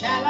Oh,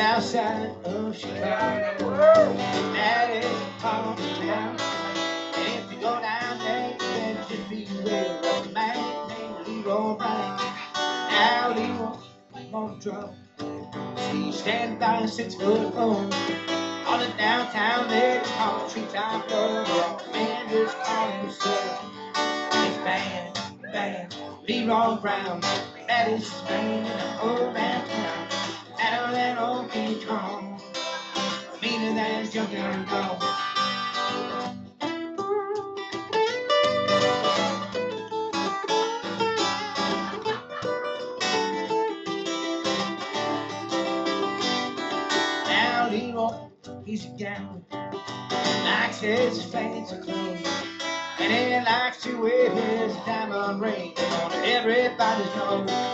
south side of Chicago, that is Palm Town. And if you go down there, then just beware of a man named Leroy Brown. Now Leroy won't drop. He's standing by a six foot pole. On the downtown there, it's called Treetop Road. The man just called himself. It's bad, bad. Leroy Brown, that is his name in the old downtown. Better old Kong, meaner than Junkyard Dog. Now Leroy, he's a gambler, likes his fancy clothes, and he likes to wear his diamond ring on everybody's nose.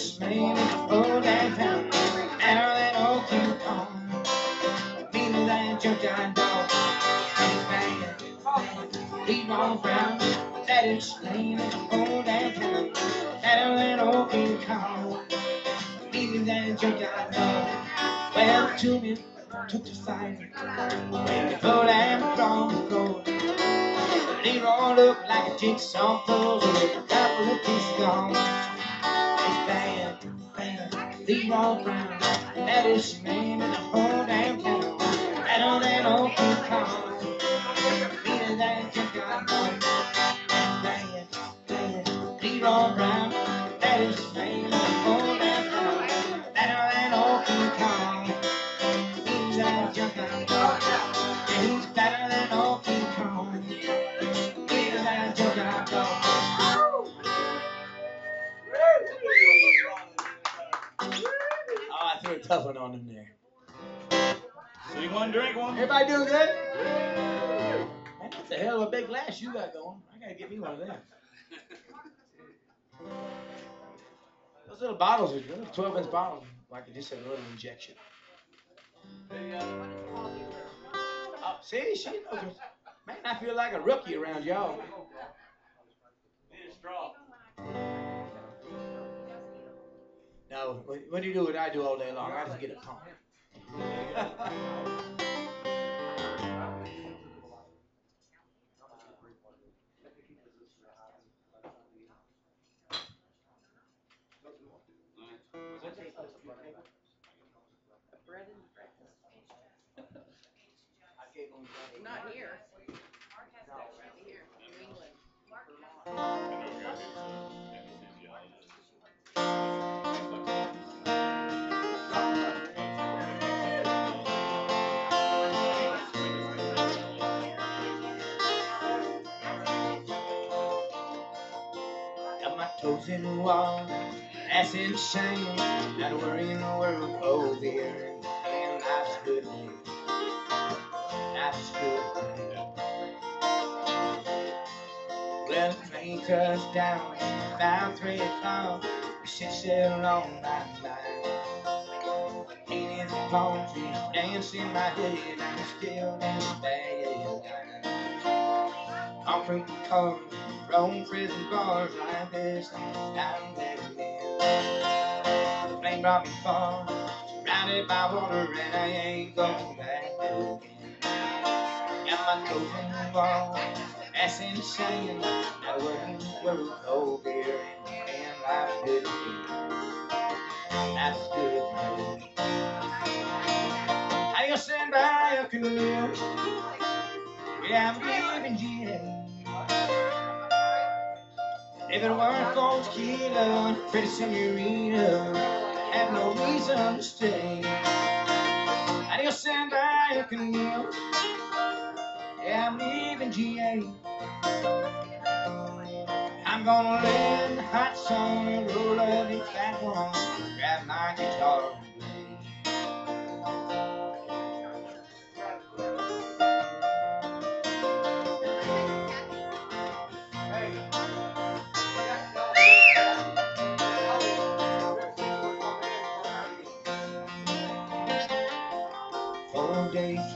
That in the whole damn town. Better than old King Kong, meaner than Junkyard Dog. And bad, bad. Leroy Brown, that is the whole damn town. Better than old King Kong, meaner than Junkyard Dog. Well, two men took to when the full and from the gold. Leroy looked like a jigsaw puzzle with a couple of pieces gone. Leroy Brown, that is the man in the whole damn town. Better than old King Kong, meaner than Junkyard Dog. It's tough one on him there. So you want to drink one? Everybody doing good? Man, that's a hell of a big glass you got going. I gotta get me one of them. Those little bottles are good. 12 inch bottles. Like it just a little injection. Uh, oh, see, she knows. her- Man, I feel like a rookie around y'all. Need a straw. No, when you do what I do all day long, I just get a pump. Toes in the wall, that's insane. Not a worry in the world, oh dear. And life's good, man. Life's good. Well, the train touched down about three o'clock. Shit settled on my mind. Painted the palm trees, dance in my head, I'm still in the bad Concrete cars, Rome prison bars like this, I'm better men. The plane brought me far, surrounded by water, and I ain't going back again. Got my toes in the wall, oh, that's insane. Now the working world over here, and life's good to me. Life's good to me. I just stand by a canoe. Yeah, I'm leaving GA. If it weren't for tequila, pretty senorita, have no reason to stay. Adios and I canoe. Yeah, I'm leaving GA. I'm gonna lay in the hot sun roll up the fat one, grab my guitar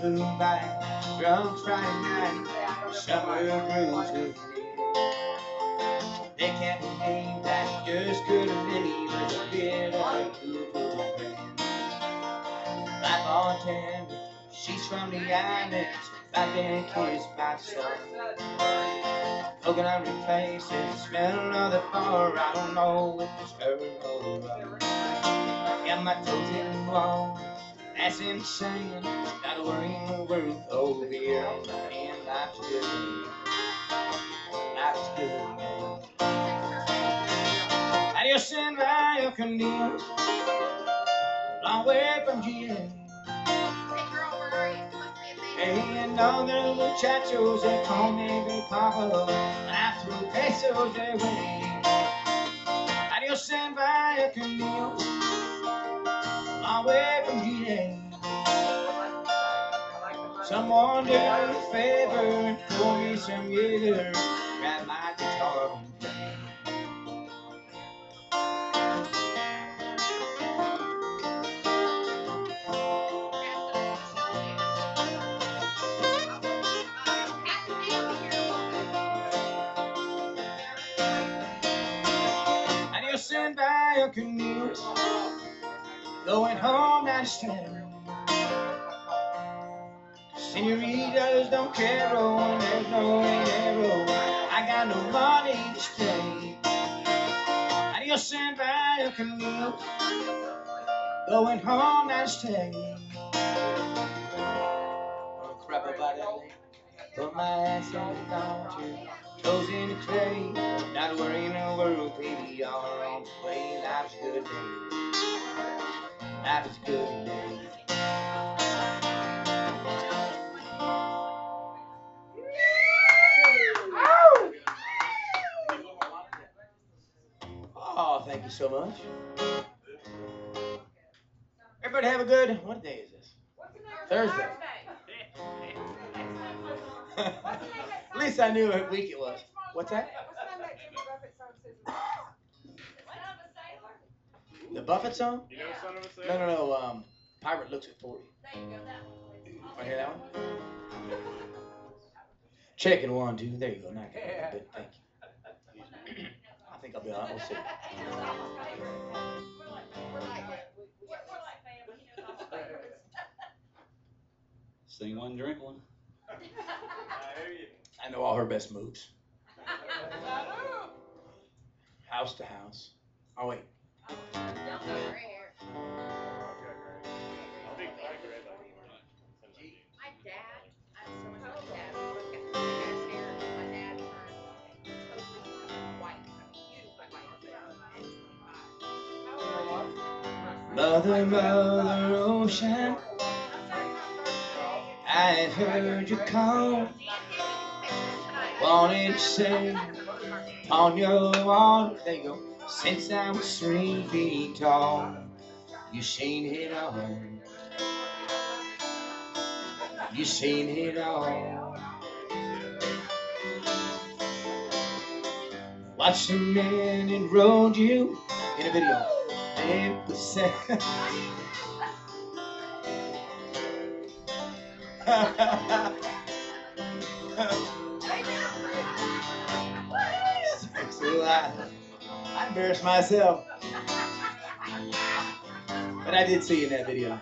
Flew by, drunk Friday night, summer to. They can't believe that just couldn't leave with a bit of a good friend. My bartender, she's from the islands, back kissed by the sun. Looking on her face and smell of the bar, I don't know if it's her or. Got my toes in the wall, that's insane. Oh, not a worry in the world over here, and life's good. Life's good, man. And vaya con Dios, long way from GA. Hey, and all the muchachos, they call me Big Papa, and I threw pesos their way. And vaya con Dios, long way from Someone do me a favor and pour me some Jaeger, grab my guitar and play. And vaya con Dios, going home down the. Senoritas don't care, oh, there's no dinero. I got no money to stay. Adios and vaya con Dios, going home the. Oh, crap about that. Put my ass on the laundry, toes in the clay. Not a worry in the world, baby, you're on the way. Life's good. Life is good, baby. Thank you so much. Everybody have a good, what day is this? Thursday. At least I knew what week it was. What's that? The Buffett song? You know son of a No, no, no. Um, Pirate looks at 40. Want to hear that one? Checking one, two. There you go. Now I can I'll be right. see. It's. We're like, we're we're, we're like family, he knows all my favorites. Sing one, drink one. I know all her best moves. House to house. Oh wait. Don't go right here. Mother, mother ocean, I heard you call. Wanted to say on your wall, there you go. Since I was three feet tall, you seen it all. You seen it all. Watch the man that rode you in a video. Sad. So I, embarrassed myself. But I did see in that video.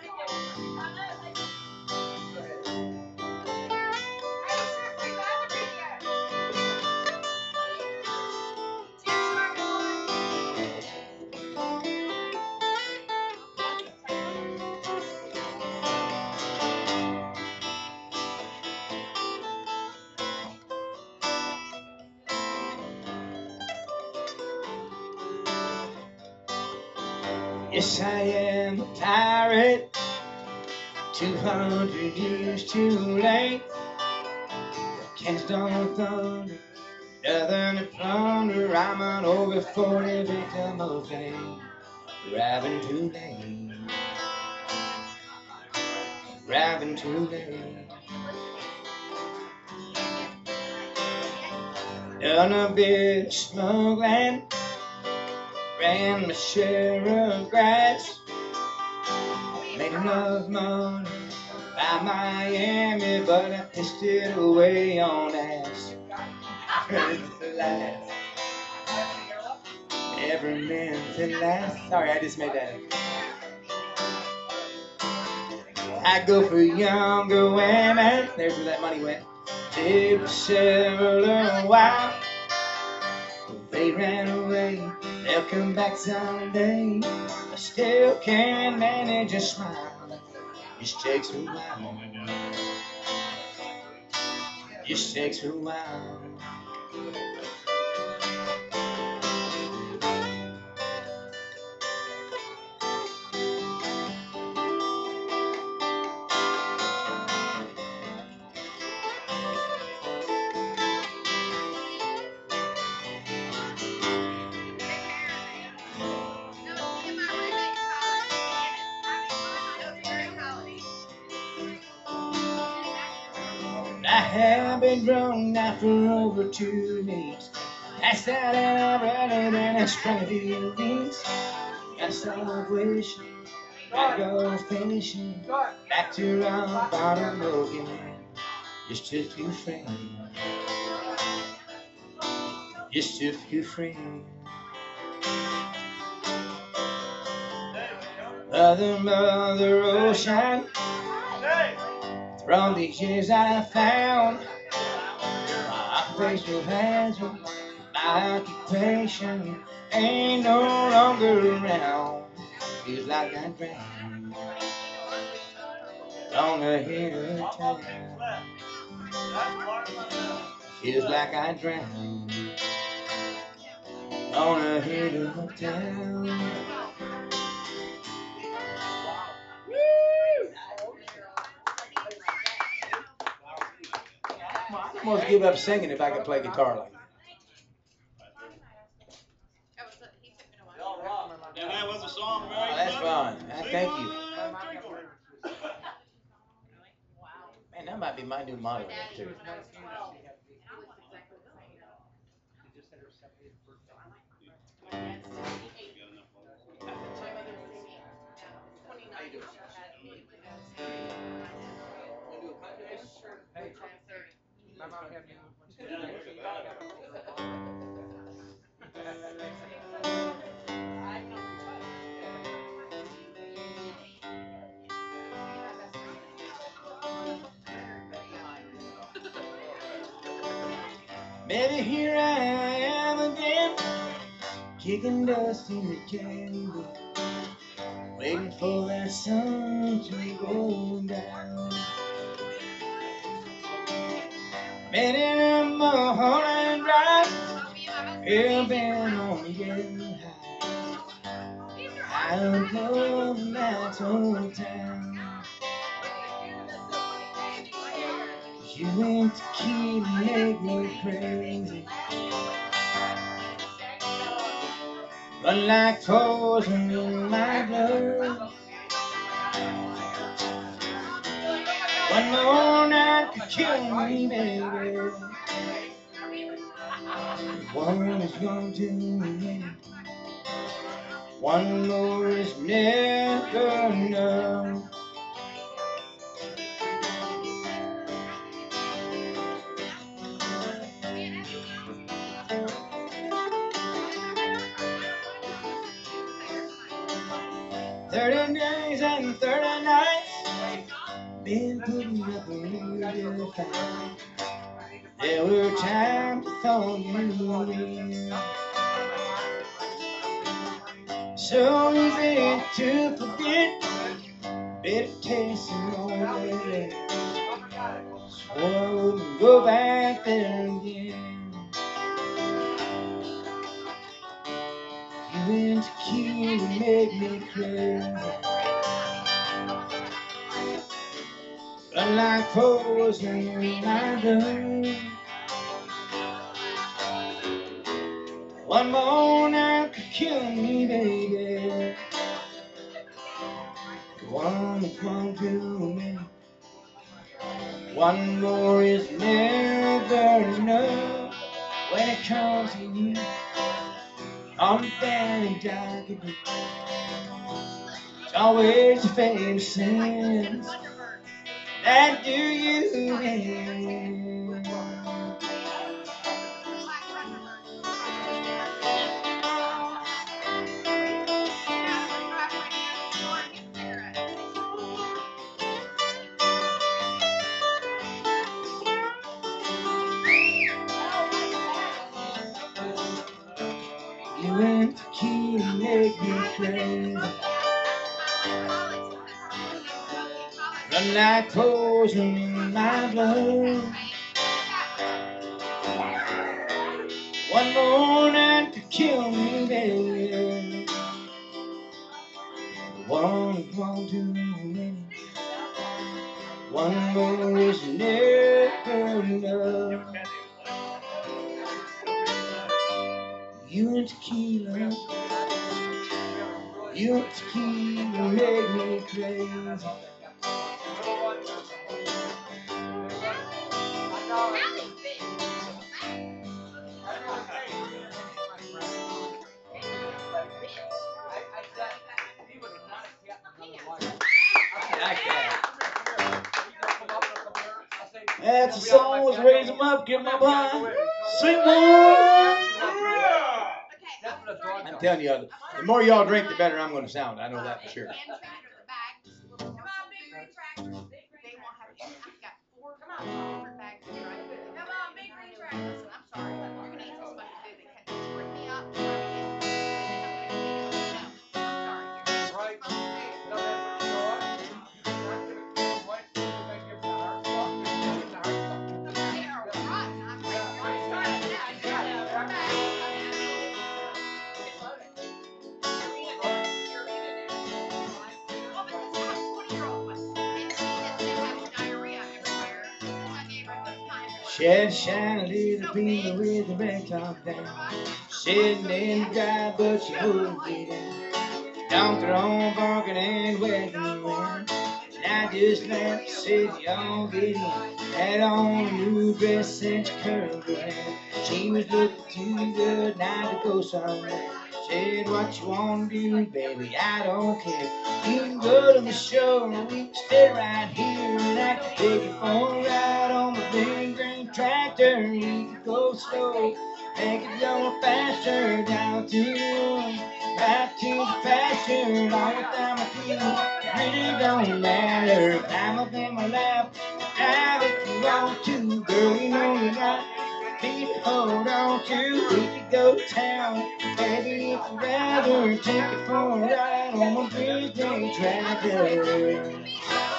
Yes, I am a pirate. Two hundred years too late. Can't stop thunder. Nothing to plunder. I'm an over 40 victim of fame. Arriving too late. Arriving too late. Bit of smuggling. Ran my share of grass. Made enough money by Miami, but I pissed it away on ass. Every man's the last. Sorry, I just made that. I go for younger women. There's where that money went. They were several a while. They ran away. They'll come back someday. I still can't manage a smile. Just takes a while. Just takes a while. Been drunk now for over two weeks. Passed out and I'm running and I sprung a few weeks. Got some wishing, I go fishing, back to rock bottom again. Just a few friends, just a few friends. Mother, mother ocean. From these years I found occupational hazard, my occupation ain't no longer around. Feels like I drowned on the hill town. Feels like I drowned on a hill town. almost give up singing if I could play guitar like that. And that was a song oh, That's fun. Uh, thank you. Uh, Man, that might be my new motto too. Thank you. Maybe Baby, here I am again, kicking dust in the candle, waiting for that sun to go down. Been in a morning drive, here been on getting high. I the nights old town. You and tequila make me crazy. Run like poison in my blood. One more kill me, baby. One is gone too many. One more is never enough. Real fight. There were times I thought you were real. So easy to forget. Bitter taste in my. Swore I wouldn't go back there again. You and tequila make me crazy. Run like poison in my. One more night could kill me, baby. One one too many. One more is never enough when it comes to you. I'm dark and. It's always your favorite sins that do you in. You and tequila make me crazy. Run like in my blood. One more night to kill me, baby. One, one too many. One more is never enough. You and tequila, you and tequila make me crazy. That's the song, let's raise them up, give them a blind. Sweet one. I'm telling you, the more y'all drink, the better I'm gonna sound. I know that for sure. Shed shine a little beamer with the red top down. Sitting in the dry, but she wouldn't get in. Donked her on barking and wetting the wind. And I just laughed, said, y'all get in. Had on a new dress and she curled her hair. She was looking too good now to go somewhere. Said, what you wanna do, baby, I don't care. You can go to the show, we can stay right here. And I can take you for a ride on my green tractor. You can go slow, make it go faster down to the back to the pasture. All I feel it really don't matter. Climb up in my lap, drive if you want to, girl. You know you got feet hold on to, we could go to town. Baby, if you'd rather take it for a ride on my big day tractor.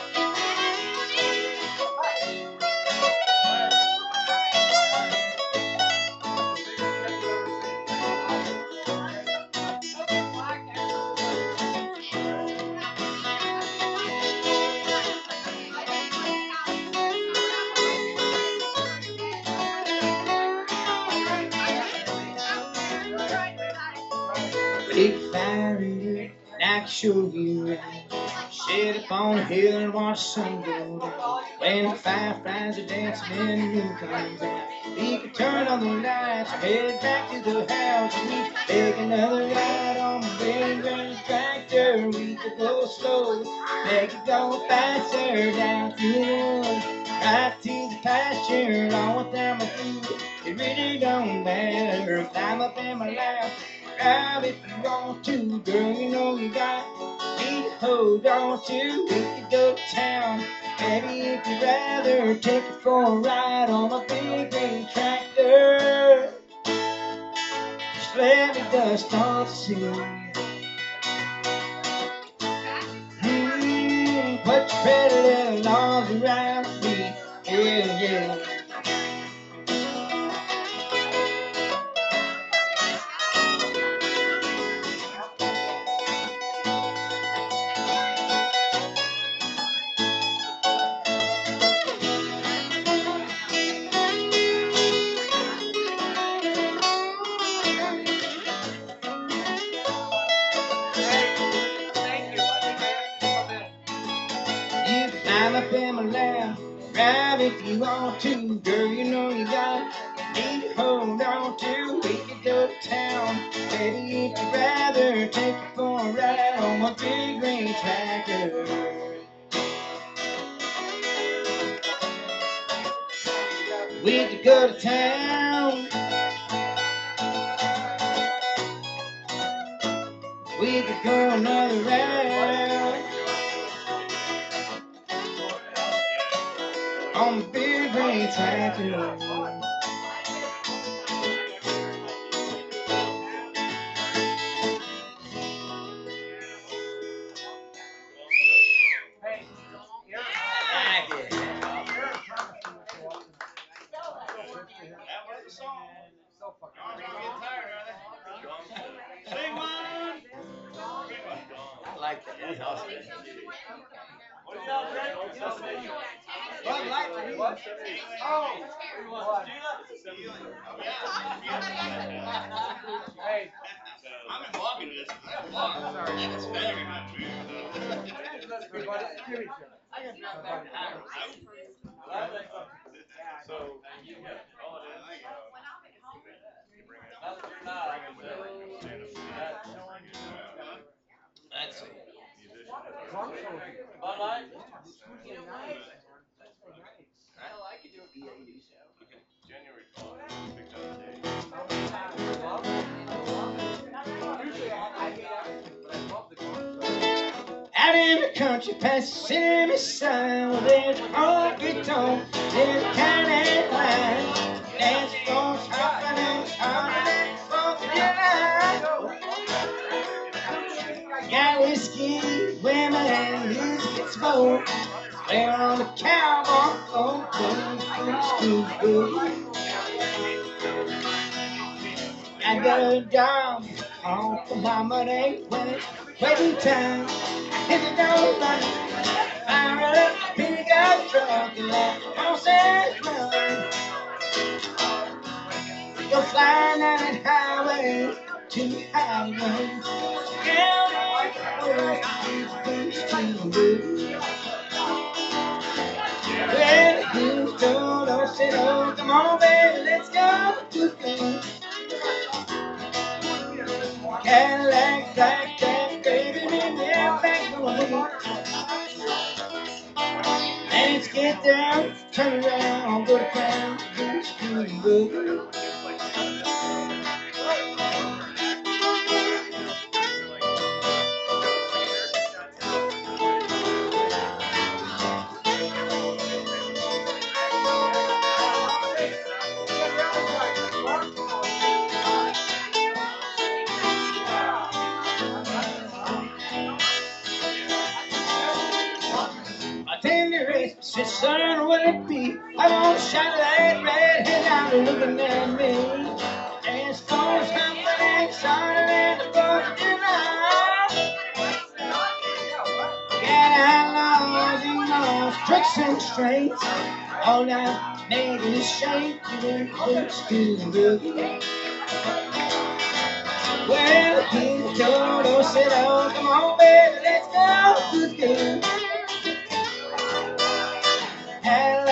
I you around. Sit up on a hill and watch the sun go down. When the fireflies are dancing and the moon comes out. We can turn on the lights or head back to the house. We can take another ride on the green tractor. We could go slow, make it go faster down through the woods. Right to the pasture, all without my food. It really don't matter. Climb up in my lap, drive if you want to. Girl, you know you got me to hold on to. We could go to town. Maybe if you'd rather take it for a ride on my big green tractor. Just let me dust off the. Mm, put your pretty little arms around me. Yeah, yeah. You want to, girl. You know you got me to hold on to. We could go to town, baby. If you'd rather take it for a ride on my big green tractor. We could go to town. We could go another round on the big green. Like it. That was. Y'all gonna get tired, are they? Sing one. I like that. That's awesome. What do y'all drink? Bud Light for me. Oh. Hey. I've been walking to this. It's better not. So, all it is, you That's it, stand up, stand up. Let's see. Bud Light? January twelfth, big time day. Out in the country, past the cinnamon sign, where there's a honky tonk, there's a county line. Dance floors hopping and hopping and Fourth of July. Got whiskey, women, and music smoke. We're on the cowboy floor, I got a job, home for mama, they when it's waiting time. If you don't fire up, pick up truck and let horses run. Go flying down that highway to Hollywood. Well, Houston, don't sit oh, come on, baby, let's go. Houston. Cadillac, black, black, baby, me out back away. Let's get down, turn around, go to town, do the school Son, will it be? I won't shine that red head out looking at me. And storms happening, sun and the Fourth of July. Get outlaws and tricks and straits. All night, making a shake, you in the school boogie. Well, he told us, said, oh, come on, baby, let's go. Good girl. And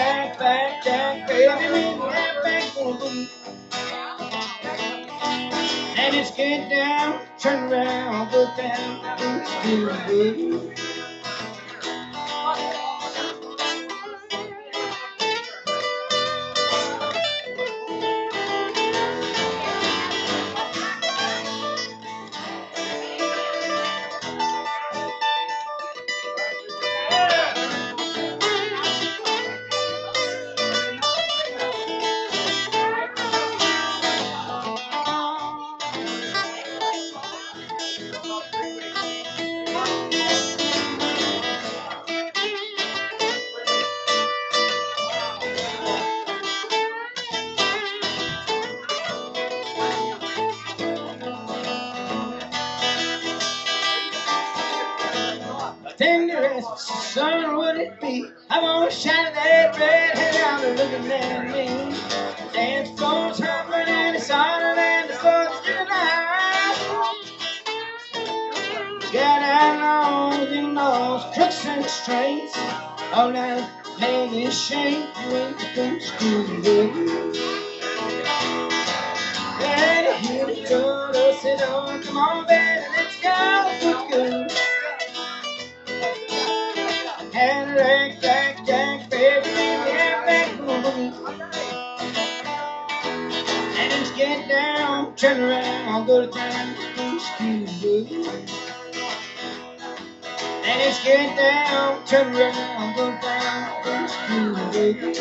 it's get down, turn around, go down, do good. A be? I that red head out and looking at me. Dance floors humming and it's hotter than the Fourth of July. Got outlaws and laws, crooks and straights. All night making shake you into the school boogie. Ready, here to go, to sit on, oh, come on, baby, let's go, good Jack. And it's get down, turn around, go to town, school boogie. And it's get down, turn around, go down, do school boogie.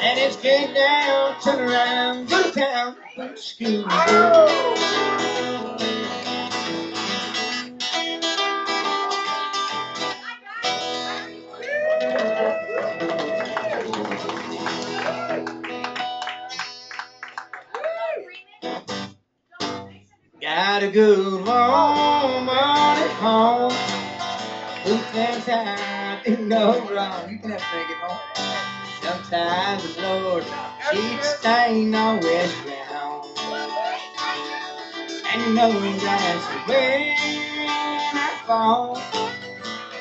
And it's get down, turn around, go to town, do school Got a good woman at home. Thinks I do no wrong? You can have to it home. Sometimes the Lord sheets stain always round. And you know that's when I fall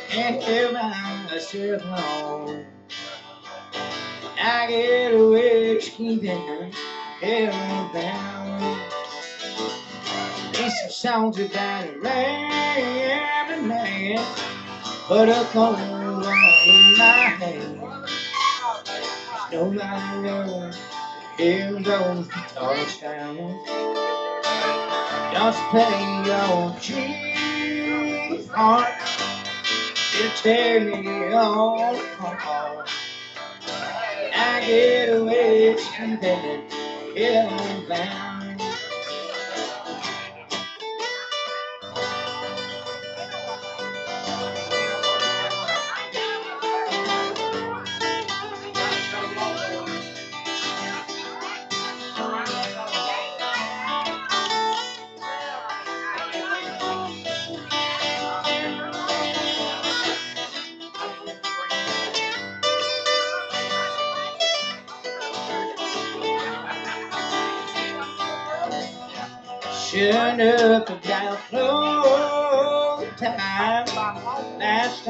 and feel myself alone. I get a wish keeping held down. These some songs about a ram man. Put a one in my hand. Nobody knows hear those guitars sound. Just play your cheap heart. It'll tear me all apart. I get away from that hill bound. Shut up about flow time. That's.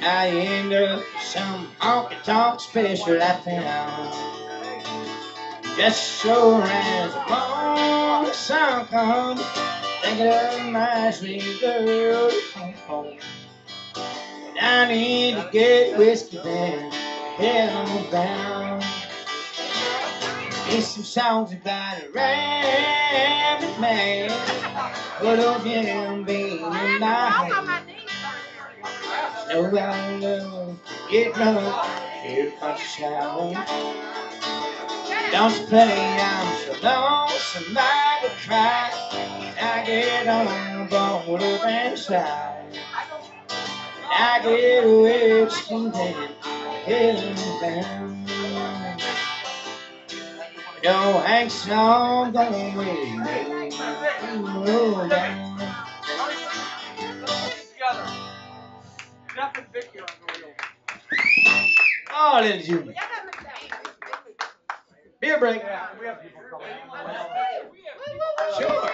I end up some honky tonk special I found. Just so as a long sun comes, thinking of my sweet girl I need to get whiskey then, hell bound. It's some songs about a rabbit man. Put a Jim Beam in my hand. No, I love, get drunk, comes the shower. Don't play, I'm so lonesome, I could cry. I get on I'm balled up inside. I get away someday, heaven bound. And Vicky are on the wheel. Oh, little Junior. Beer break. Yeah, we have people coming. Sure.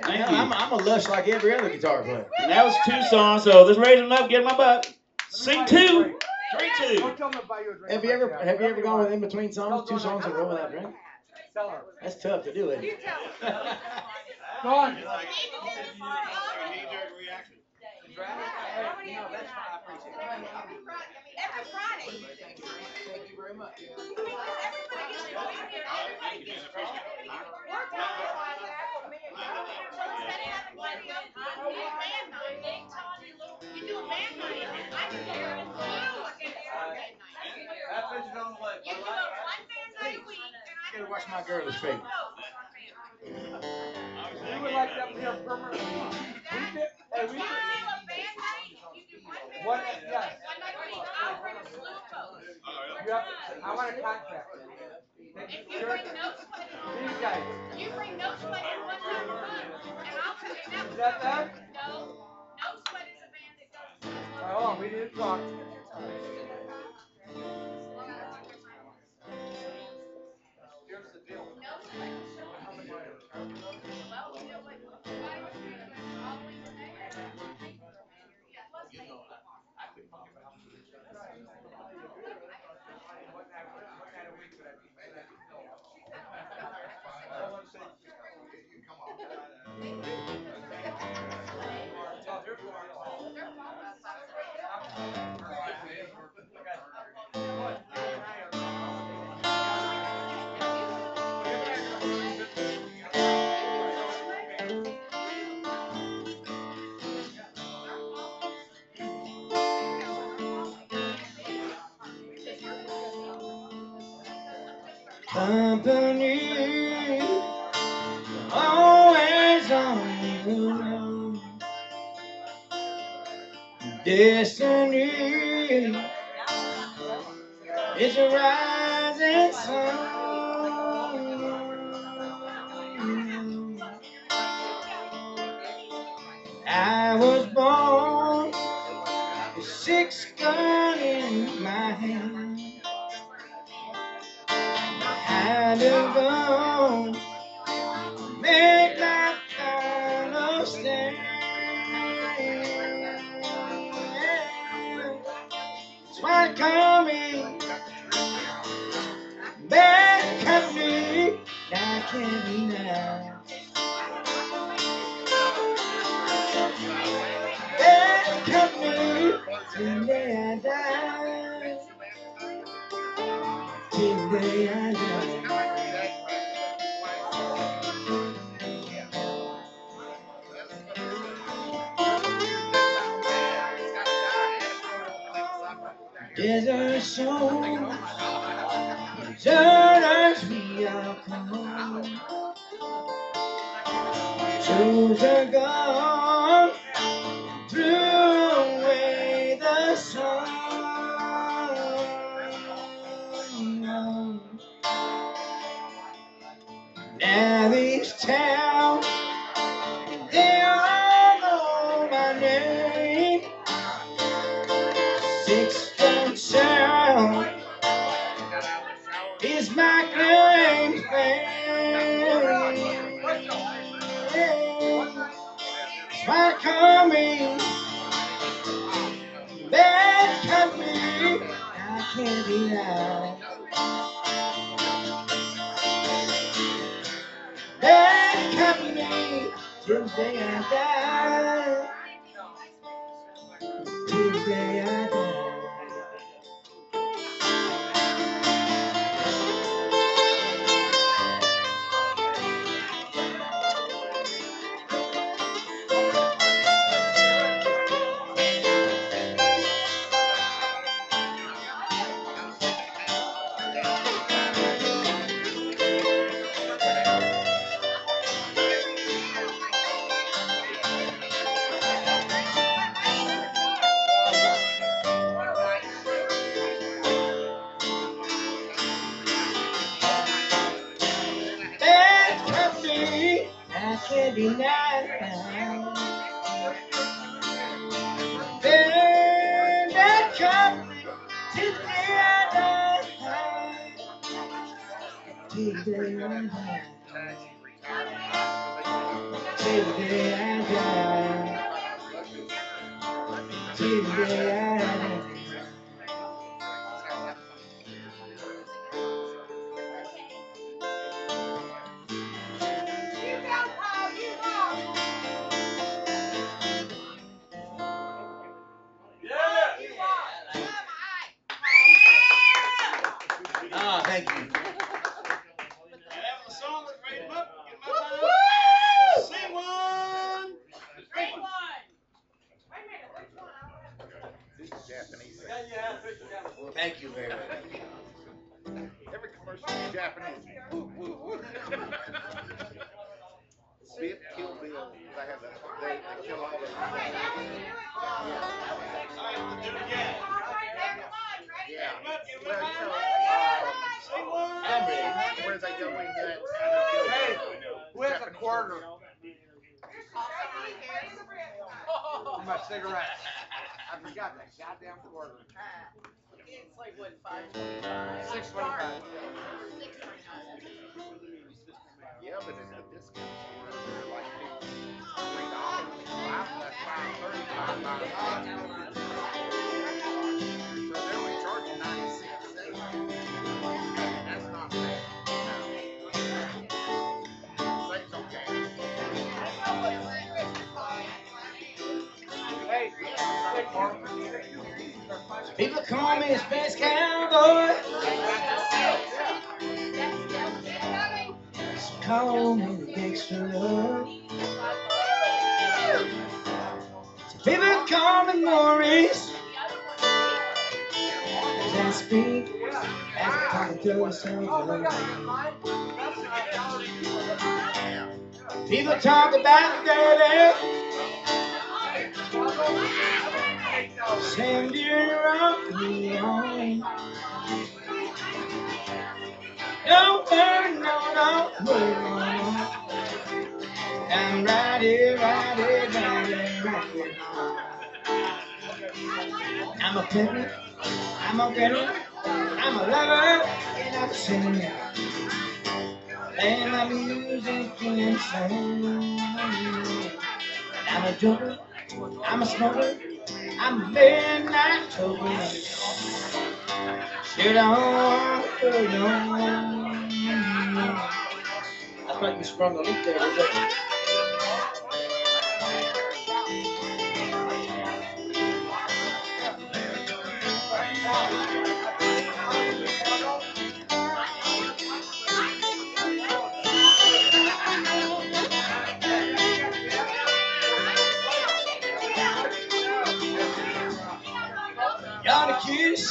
Thank Man, you. I'm, I'm a lush like every other guitar player. And that was two songs, so let's raise them up, get them up. Sing two, three, two. Don't tell them to buy you a drink. Have you ever have you ever gone with in between songs, two songs in a row without drink? Tell her. That's tough to do it. Go on. It's like, a knee-jerk reaction. Every Friday. Thank you very much. You do a man night, I can hear it. That bitch is on the way. You do a man night a week, and I Gotta watch my girl's face. We would like them here permanently. We did, hey, we You do did. a band night, you do one band One, night, yes. one night a week, I'll bring a slew of folks. You have, I want a contract. If you bring no sweat in These guys, you bring no sweat in one time a month, and I'll tell you that. is that that? No, no sweat is a band that goes. Hold on, we need to talk. Call me bad company? I can't deny. Bad company till day I die. Till day I die. People talk about baby. Send you rock me on. Don't worry, no, don't worry. I'm right here, right here. I'm a pimpin', I'm a getter, I'm a lover, and I'm a singer. And my music can sing. I'm a joker, I'm a smoker, I'm a midnight toker. Shit on, hold on. I thought you sprung a leak there, was it?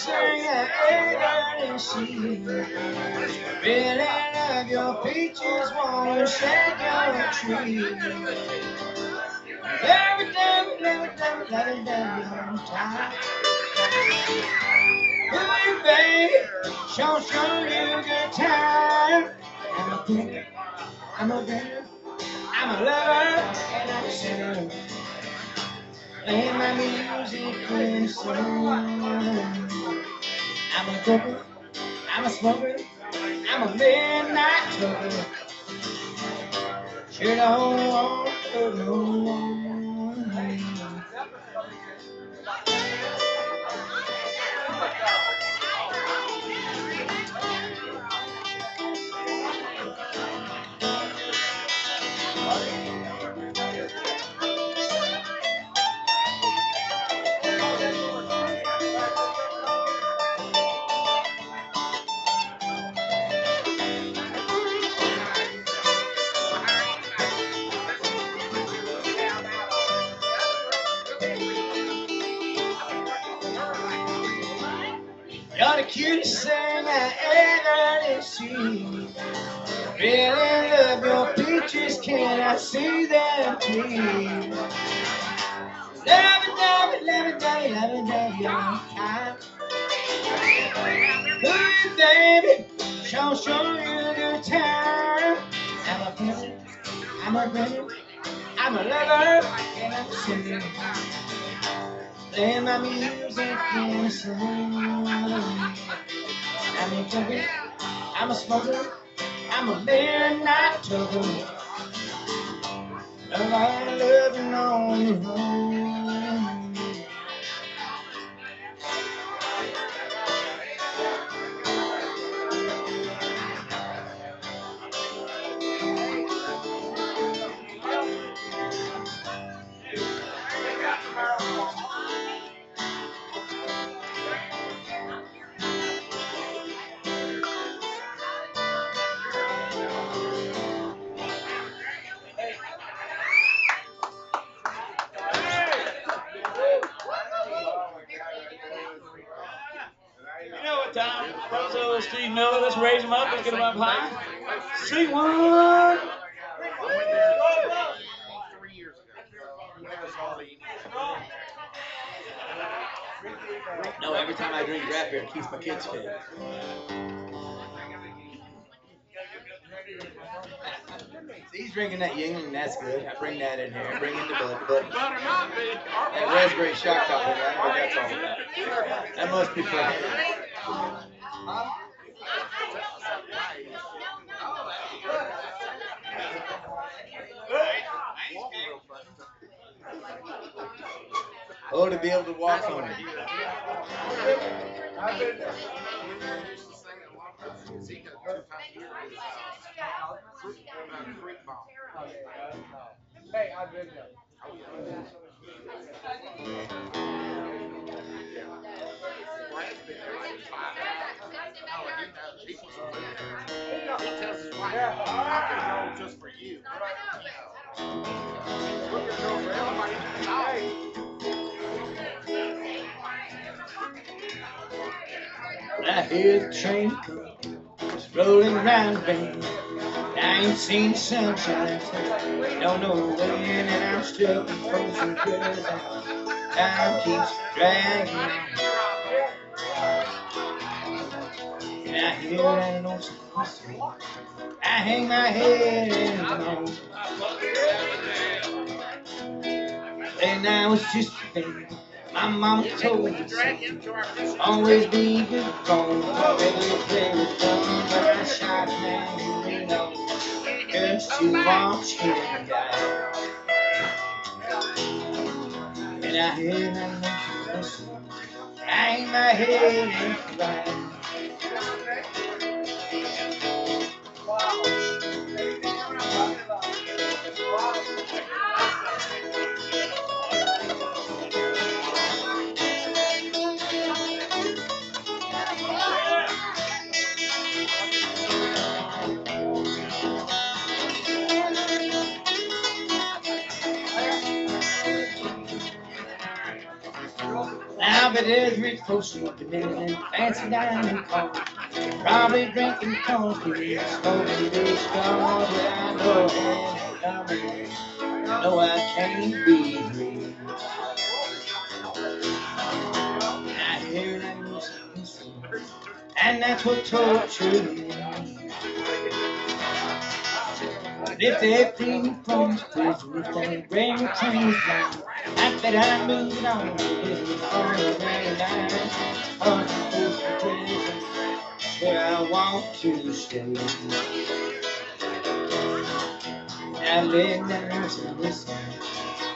Kiss sing and she Really love your peaches, wanna shake your tree. Every day, day, every day, on time. Ooh, baby, show, show you good time. I'm a picker, I'm a better, I'm a lover, and I'm a sinner. Play my music the sun. I'm a joker, I'm a smoker, I'm a midnight toker. Sure don't want the cutest I ever seen. Really love your peaches, can I see them please? Love it, love it, love it, love it, love it, love it, the time. Ooh, baby, show, show you the time. I'm a pimp, I'm a grinner, I'm a lover and I'm sinning. Playing my music. I'm a junkie, I'm a smoker, I'm a midnight toker. A lot of loving on the run. Let's up. Let's get him up high. Sing one. Three years ago. That was all the- No, every time I drink draft beer, it keeps my kids fed. He's drinking that Yuengling, that's good. I bring that in here. Bring in the bud, bud. Better not be. That raspberry shock top, I don't know what that's all about. That must be fresh. Oh, to be able to walk on it. Hey, I've been there. Oh, he knows. He was there. He tells his wife, I can roll just for you. I hear the train rolling around bend. I ain't seen sunshine, don't know when, and I'm still frozen cause time keeps dragging. And I hear that old song, I hang my head and moan. And I was just baby. My mama told me. Always be good phone. To play with fun, but I shot a man in Reno just to watch him die. And I hear that noise I hang my head and cry. Now, but there's rich folks living in fancy dining cars. Probably drinking coffee, smoking cigars. But I know ain't coming. No, I can't be free. I hear that music and that's what torture me. If they from this prison, if they bring trains down, I bet I'm moving on to this foreign land. On prison, where I want to stay. I lay down and listen,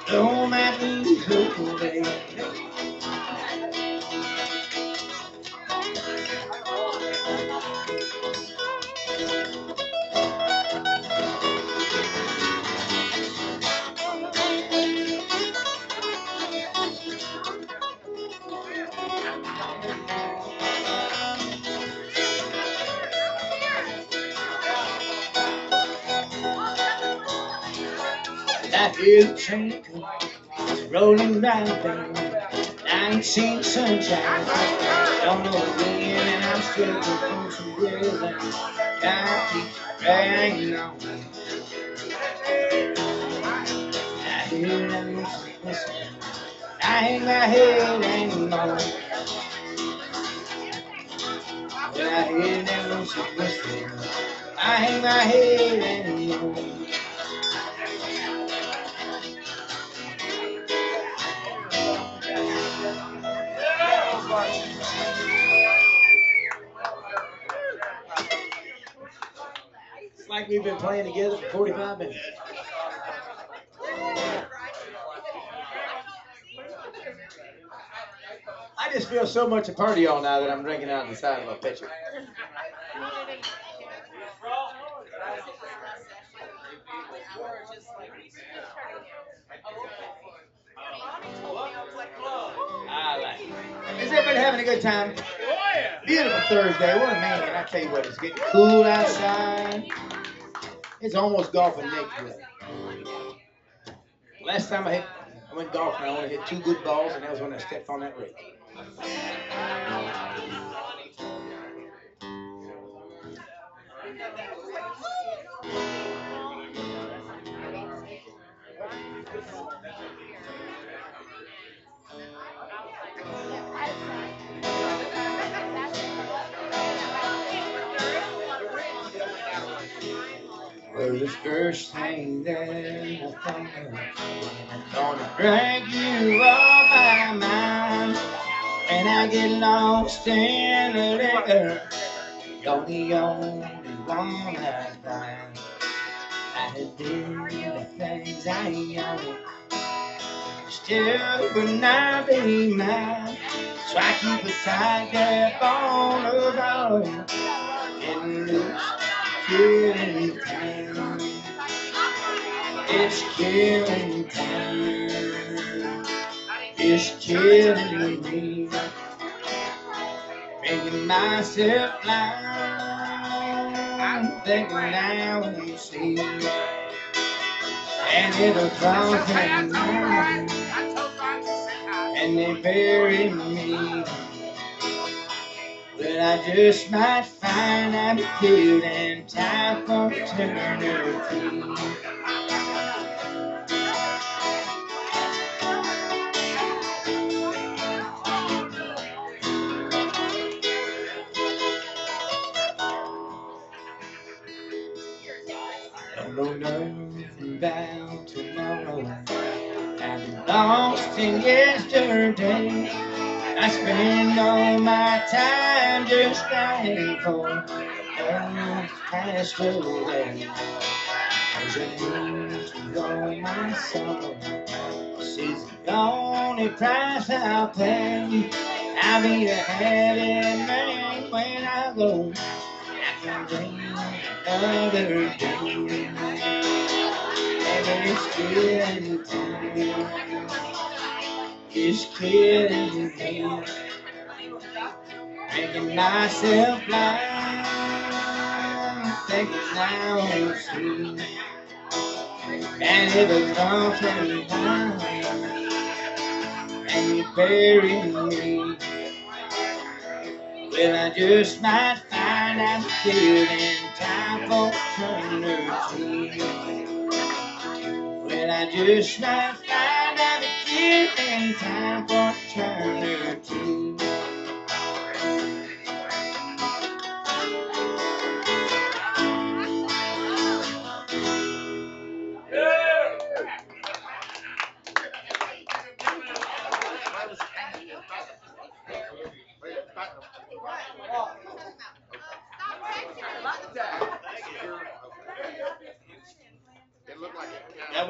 blow my blues look I hear the train rolling round the bend. I ain't seen sunshine, don't know when, and I'm struggling for some real Time keeps dragging on. I hear that music I hang my head and moan. When I hear that music whistle, I hang my head and It's like we've been playing together for 45 minutes. I just feel so much a party all now that I'm drinking out the side of a pitcher. Everybody having a good time? Oh, Beautiful Thursday. What a man. I tell you what? It's getting cool outside. It's almost golfing next week. Last time I hit, I went golfing. I only hit two good balls, and that was when I stepped on that rake. The first thing that I of, gonna drag you off my mind, and I get lost in the liquor. You're the only one I find. I do the things I know, still would not be mine. So I keep a tight grip on the ball, getting loose, killing time. It's killing time. It's killing me. Making myself blind. I'm thinking now you see. And it'll come That's okay, I to told her right. me. I told her I just said hi. And they bury me. But I just might find I'm killed in time for eternity. Don't know about tomorrow. I'm lost in yesterday. I spend all my time just thankful for past away. There's a need to know my soul. Is the only price I'll pay. I'll be a happy man when I go. I can dream another day. And it's killing time. It's killing me. Making myself blind. Thinking now I'm free. And if it'll come from behind. And you bury me. Well, I just might I'm killed in time for eternity. Well, I just might find I'm killed in time for eternity.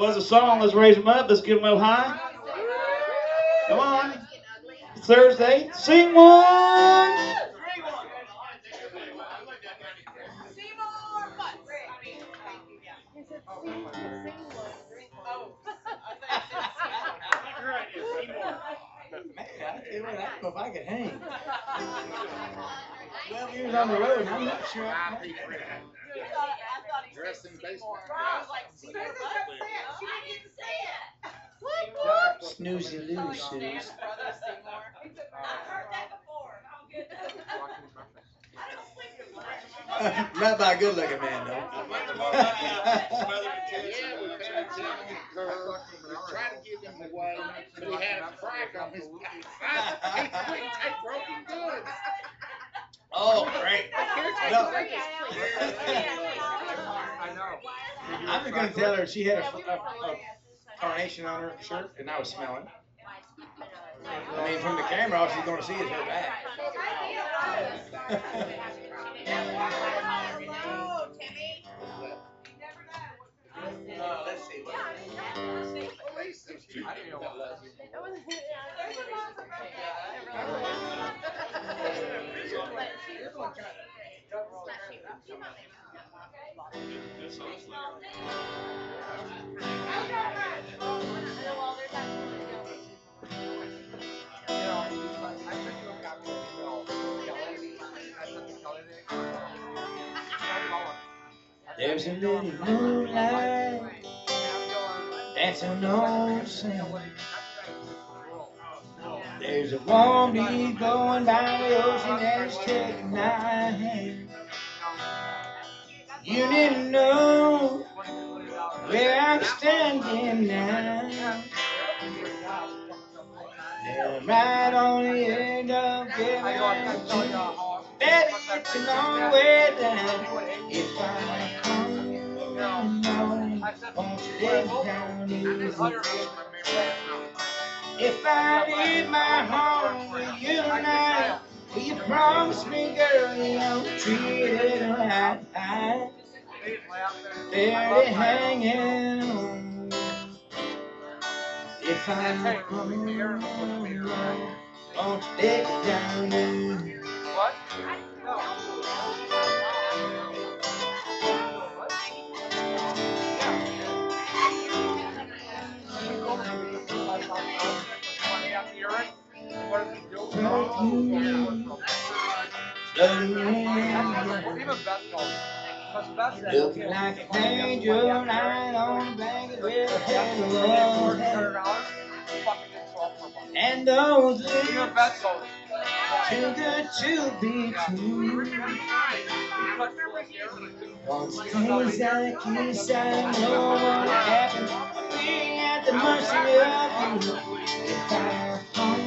Was a song. Let's raise them up. Let's give them up high. Come on. It's Thursday. Sing one. Man, I tell you what, I don't know if I could hang. Twelve years on the road, and I'm not sure. I Five can. people. Dressed in baseball. Snoozy loo shoes. Not by a good looking man, though. Yeah, we found Jimmy Kerr. We tried to give him away, but he had a crack on his back. He couldn't take broken goods. oh, great. No. I know. I was gonna tell her she had a, a, a carnation on her shirt, and I was smelling. I mean, from the camera, all she's gonna see is her back. Let's see. I didn't know what was. There's a little moonlight dancing on the sand. There's a warm breeze blowing by the ocean that's taking my hand. You didn't know where I'm standing now. They're right on the edge of I know, I can't tell you giving. how. Betty, it's a long way down. If I come along, won't you lay down easy? If I leave my home you will you promised me, girl, you won't treat it right? Barely hanging on. If I come along, won't you lay it down? What? No. Beth said. Looking like an angel lying on a blanket with a. And those lips too good to be true. Once things that kiss, I know what happened. We at the mercy of you. If I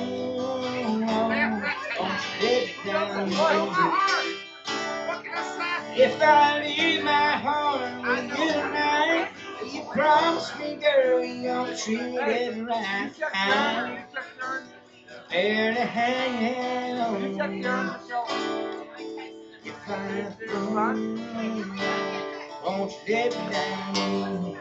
If I leave my heart with you tonight, you promise me, girl, you'll treat it right. Barely hanging on. you. If I fall, won't me down?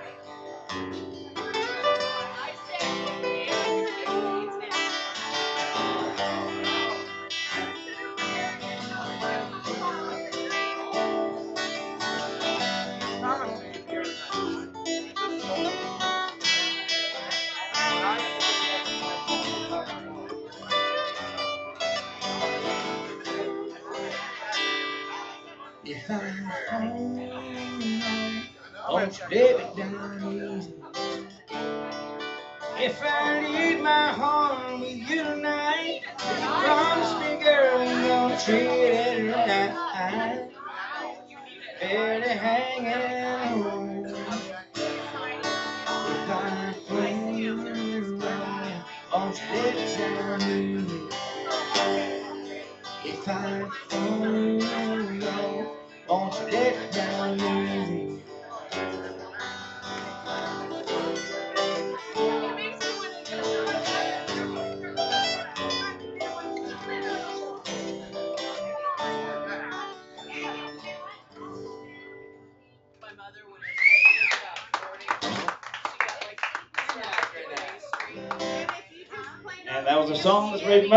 Won't you? If I leave my home with you tonight, promise me, girl, you'll treat it right. Barely hanging on. If I fall, won't you let me down easy? If I fall, won't you let me down easy? Song that's raised.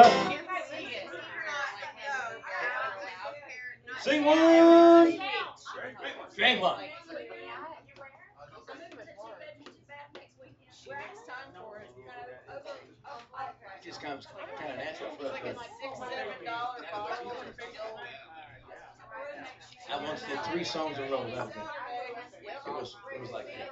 Sing one. One. Just comes kind of natural for us. I once did three songs in a row. It was, it was like that.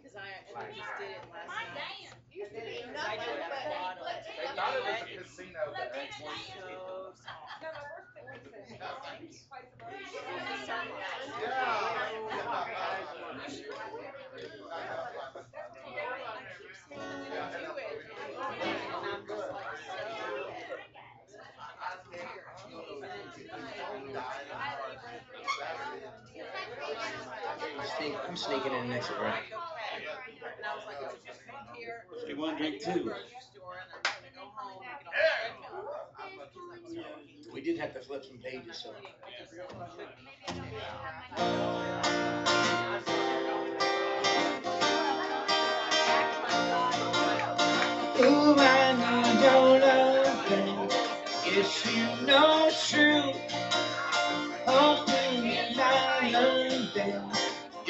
Cause I, and I just did it last night. Used to be I nothing did but. They thought it was a casino, but actually. So I'm sneak- I'm sneaking in next break. one, drink two. We did have to flip some pages, so. Ooh, I need your loving. Yes, you know it's true. Hoping you're not London,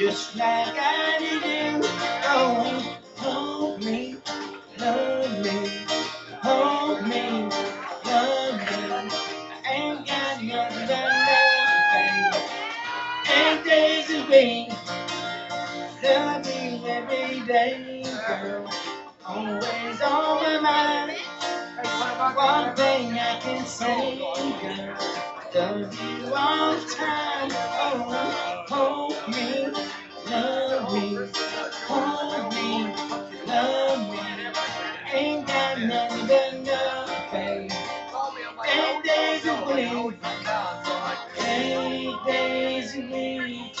just like I did. Oh, hold me, love me, hold me, love me. I ain't got nothing but love, baby. Eight days a week, love me every day, girl. Always on my mind. One thing I can say, girl, love you all the time. Oh, eight days a week,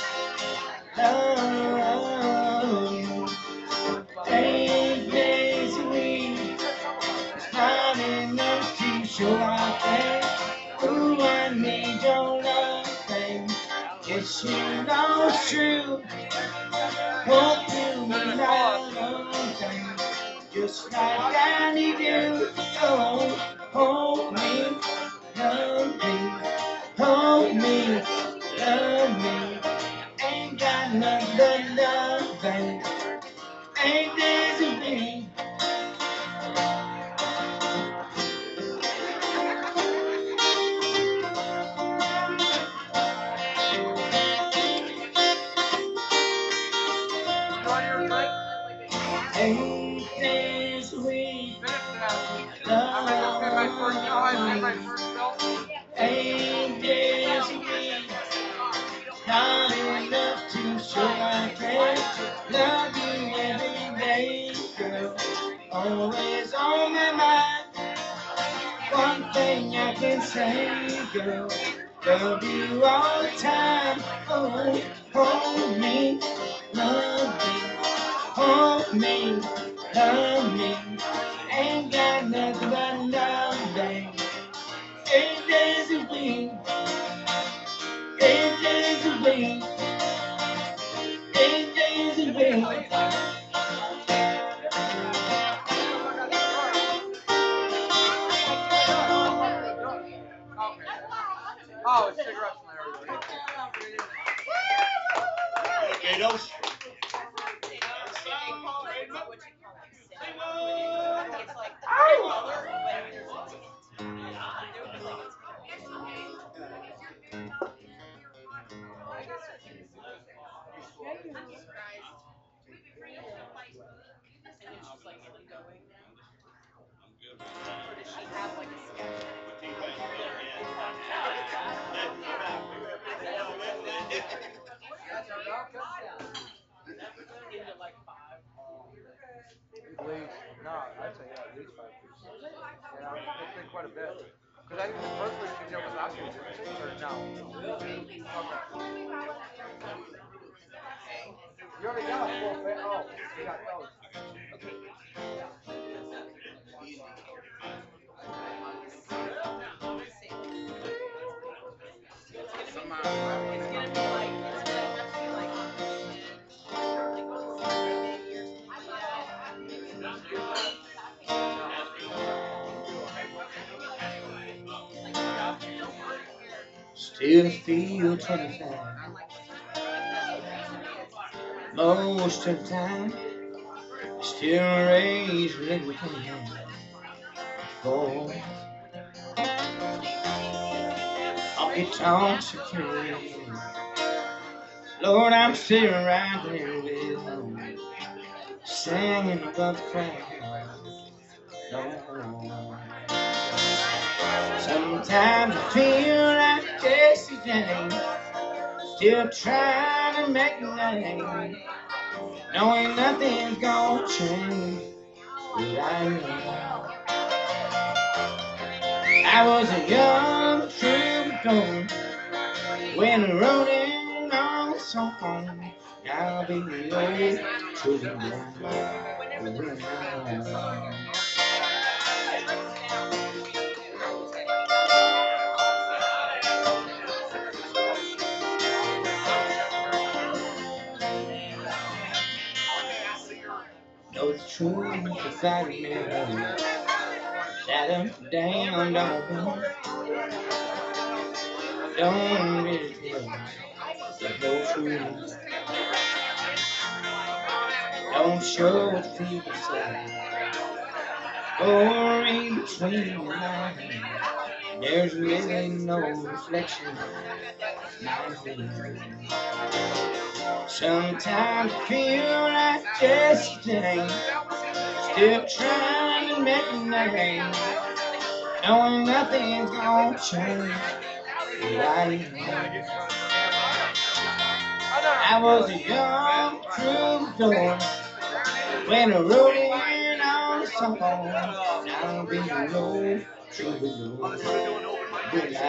days a week, it's not enough to show I care. Ooh, I need your love. Yes, you know it's true. Not understand. Just like I need you. Hold me, love me, hold me, love me. Ain't got nothing love, babe. Eight days Still feel 25. Most of the time, still raise little hand. Oh, I'll be security. Lord, I'm sitting right there with you, singing above the crowd. Sometimes I feel like Jesse still trying to make name, knowing nothing's gonna change. But I know. I was a young troubadour when it on a song. I'll be the troubadour. Know the truth inside of me. Shut 'em down, don't Don't really feel there's no truth. Don't show what people say. Or in between the lines, there's really no reflection. Sometimes I feel like yesterday, still trying to make a name, knowing nothing's gonna change. I was a young troubadour when I wrote in on a song. I'll be no troubadour. Sometimes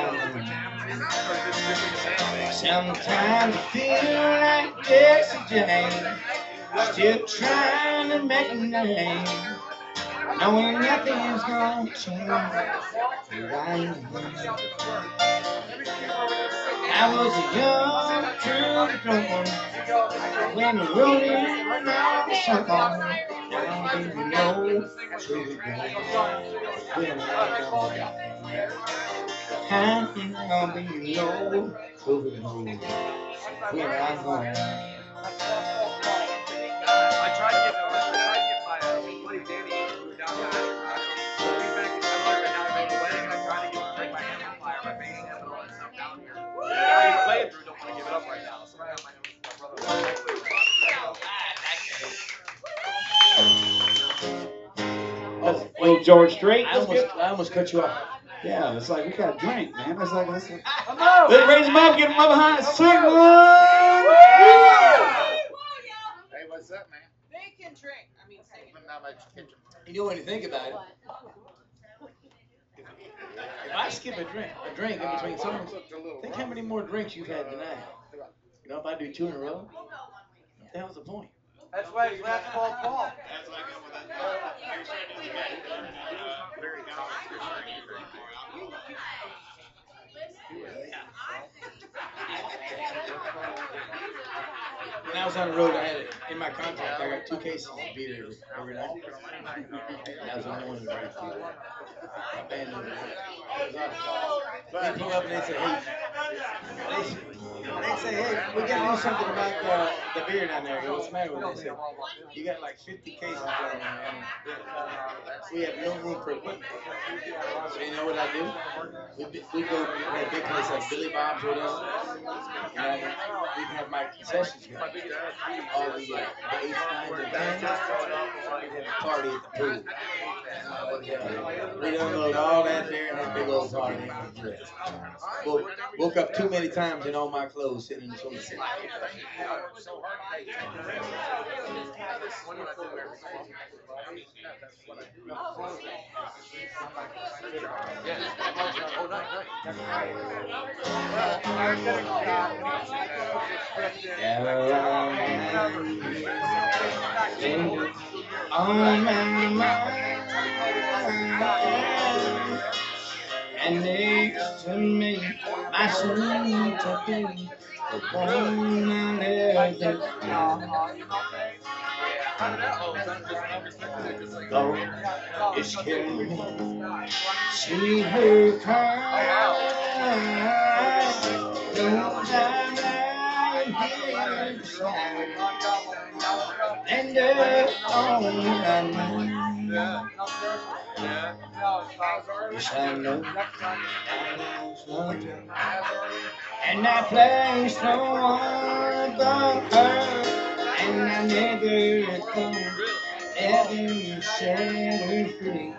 I feel like James, still trying to make a name, knowing nothing's gonna change. I was a young troubadour when I wrote in on a song. I didn't know troubadour when I I'm gonna be no troubadour when I home. I tried to get I tried to get my uh, buddy Danny who down there. So we back in February and now I go to wedding I tried to get him my amplifier, my bass amp and all that stuff down here. The guy he's through don't want to give it up right now. So I have my, my brother. Oh, little George Strait. I almost, I almost cut you off. Yeah, it's like we got a drink, man. It's like let's, Hello. let's raise them up, get them up behind. Sing one. Hey, what's up, man? They can drink. I mean, sing. But not much kitchen. You know when you think about it, if I skip a drink, a drink in between uh, songs, think how many more drinks you've had tonight. You know, if I do two in a row, what the hell's the point? That's why it's Last Call Paul. When I was on the road, I had it in my contract. I got two cases of beer every, night. And I was the only one who drank didn't drink. It. They pull up and they say, hey, they, say, hey, we gotta do something about the beer down there. I What's the matter with it? You got like 50 cases down there, we have no room for equipment. So you know what I do? We, we go a big place like Billy Bob's or whatever, and we can have my concessions here. All the, uh, the eights, nines, and tens, we have a party at the pool. We unload all that there in that big old party. Woke, woke up too many times in all my clothes sitting in the swimming pool. Oh, nice, On my mind, and next to me, my soon to be the one I love. Though it's killing me, see her cry. Knows I'm lying here beside her. And uh, on my mind. Yes, I know. And I placed no one ever set her free.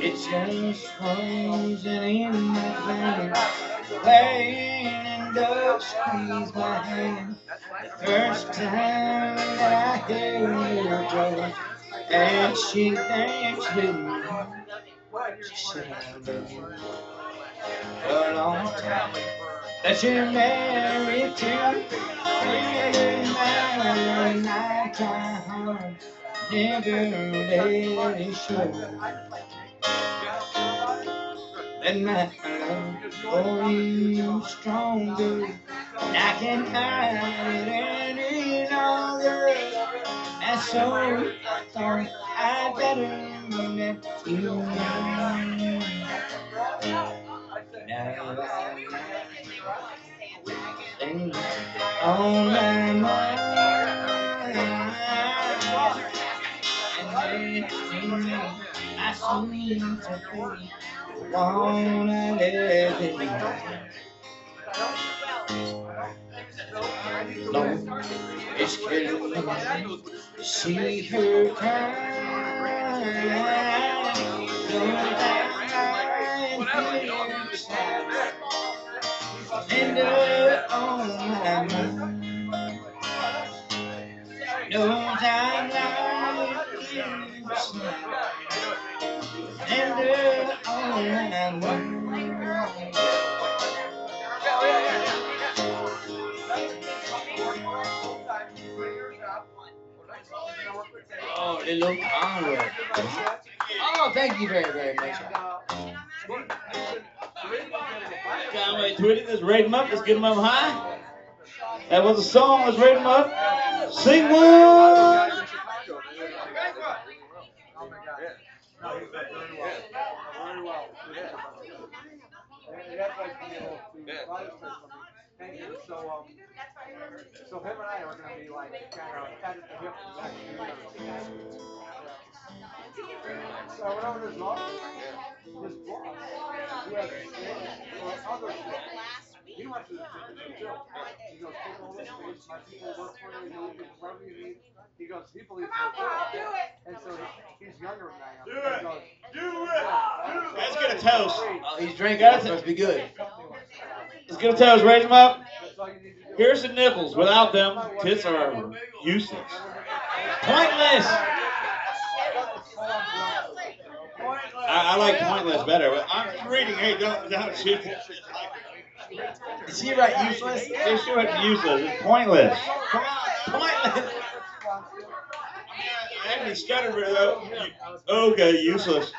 It just frozen in my veins, playing and does squeeze my hand. The first time that I held her close, and she with me. She said, I've been for a long time that you're married to. in my nighttime, never it show. Let my love for you stronger, and I can't hide it any longer. And so I thought I'd better let you know. Now I things on my mind. I let me. Don't inside. And on my mind. No like inside. And on my mind. Oh, little Conroy. Oh, thank you very, very much. Conway Twitty, let's rate him up. Let's get him up high. That was a song. Let's rate him up. Sing one. Oh my God. No, he's done very well. Very well. And that's like being able to, a lot of stuff, I mean, and so, um, so him and I are gonna be like kind of at the hip. So whenever there's love, his boss, who has or other stuff, he went to the system too. He goes, take all this space, my people work for you, you can whatever you need. He goes, he believes in it. And so he- he's younger than I am. Do it. goes, Do it. Let's get a toast. Oh, he's drinking. That must be good. Let's get a toast. Raise him up. That's all you need to do. Here's the nipples. Without them, tits are useless. Pointless. I, I like pointless better. But I'm reading. Hey, don't don't shoot. Is he right? Useless? This shit would be useless. It's pointless. Come on. Pointless. I actually stuttered for though. Okay, useless.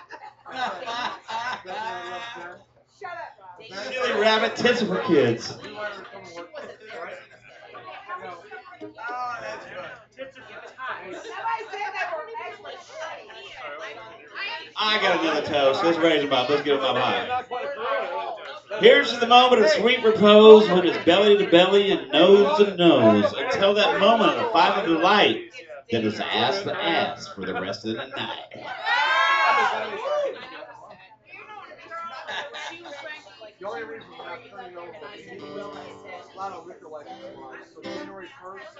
Silly rabbit tits for kids. I got another toast. Let's raise him up. Let's get him up high. Here's the moment of sweet repose when it's belly to belly and nose to nose. Until that moment of final delight that is ass to ass for the rest of the night. The only reason we're not turning over is a lot of liquor license laws, so January first,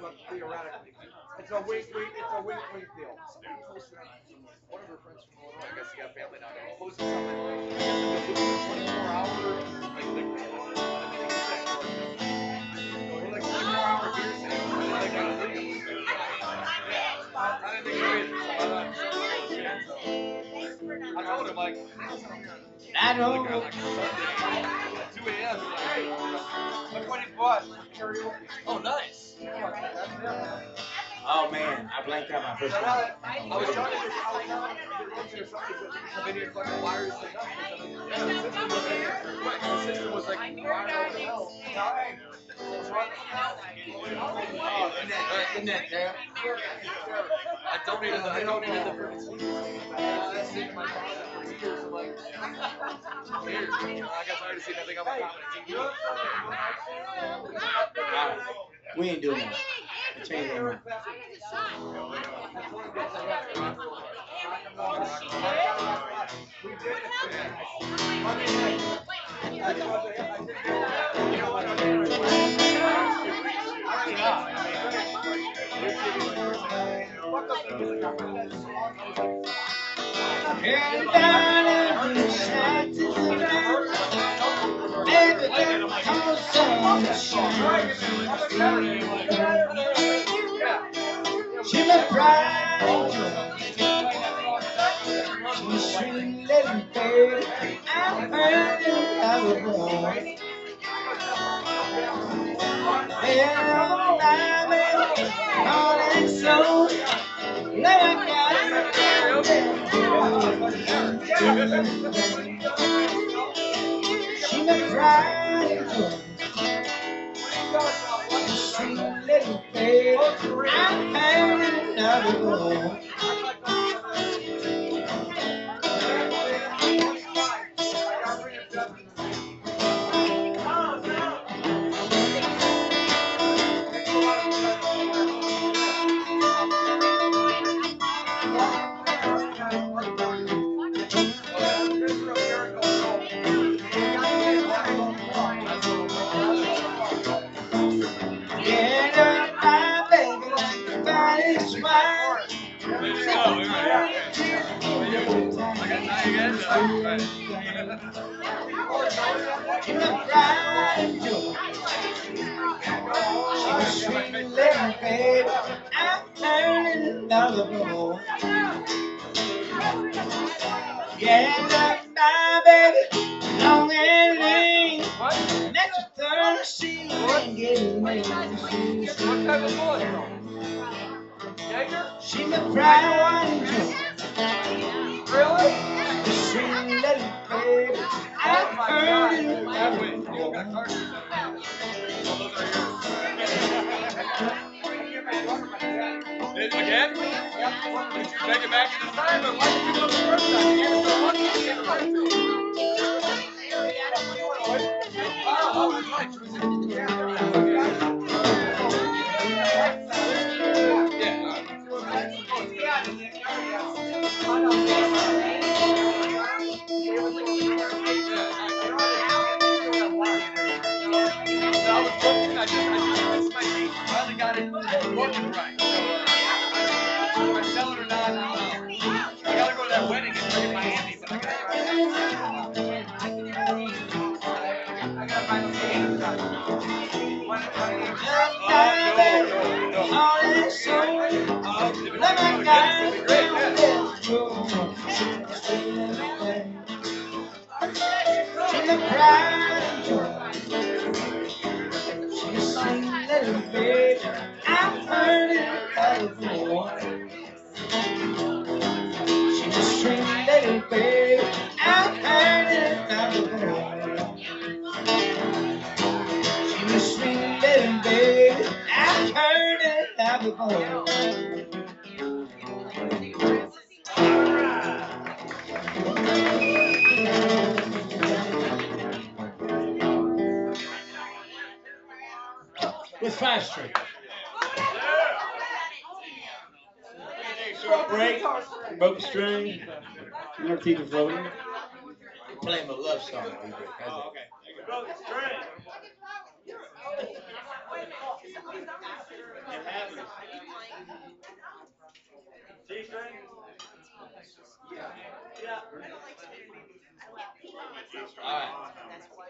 but theoretically, it's a wink, wink, it's a wink, wink deal. One of her friends from Illinois, I guess he got family down there, posted something I told him, like, I like, don't on, like, two AM, he's like, hey, like, twenty bucks for. Oh, nice. Oh man, I blanked out my first one. I was trying to, I was trying to get into something that you come in here and fucking wire this thing up. Yeah, the system was in here. The system was like, wired up to hell. Now, hey, what's wrong? Oh, isn't that, isn't that terrible? I donated the, I donated the freaking sleeping Uh, that's sitting my for years. I'm like, years. Know, I got tired of seeing everything on my comedy TV. Alright, We ain't doing that. I changed. We did it. Monday night. That's what they- I did it. You know what? I did it. I mean, What the fuck is it? I heard that song, I was like, And down inside to the ground, Thank Pride, she's sweet little baby, I'm I'm soul, I got. My pride and joy. Sweet little baby, I'm having another boy. And getting me. What type of bullet? Jaeger? She my pride and joy. Really? Little baby. Again? Did you take it back time? But why did you the first time? You you to you. I just, I just missed my beat. Finally got it working right. So, uh, I sell it or not,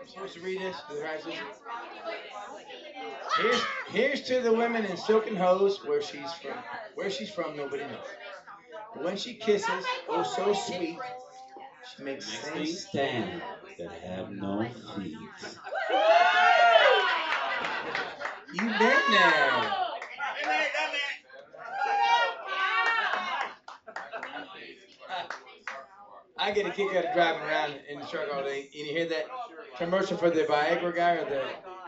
I'm supposed to read this? Here's here's to the women in silken hose where she's from. Where she's from, nobody knows. But when she kisses, oh so sweet, she makes things stand that have no feet. You've been there. I get a kick out of driving around in the truck all day, and you hear that commercial for the Viagra guy or the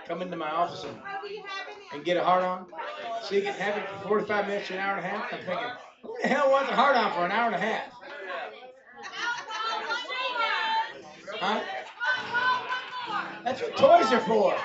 come into my office and, and get a hard on. So you can have it for 45 minutes to an hour and a half. I'm thinking, who the hell wants a hard on for an hour and a half? Huh? That's what toys are for.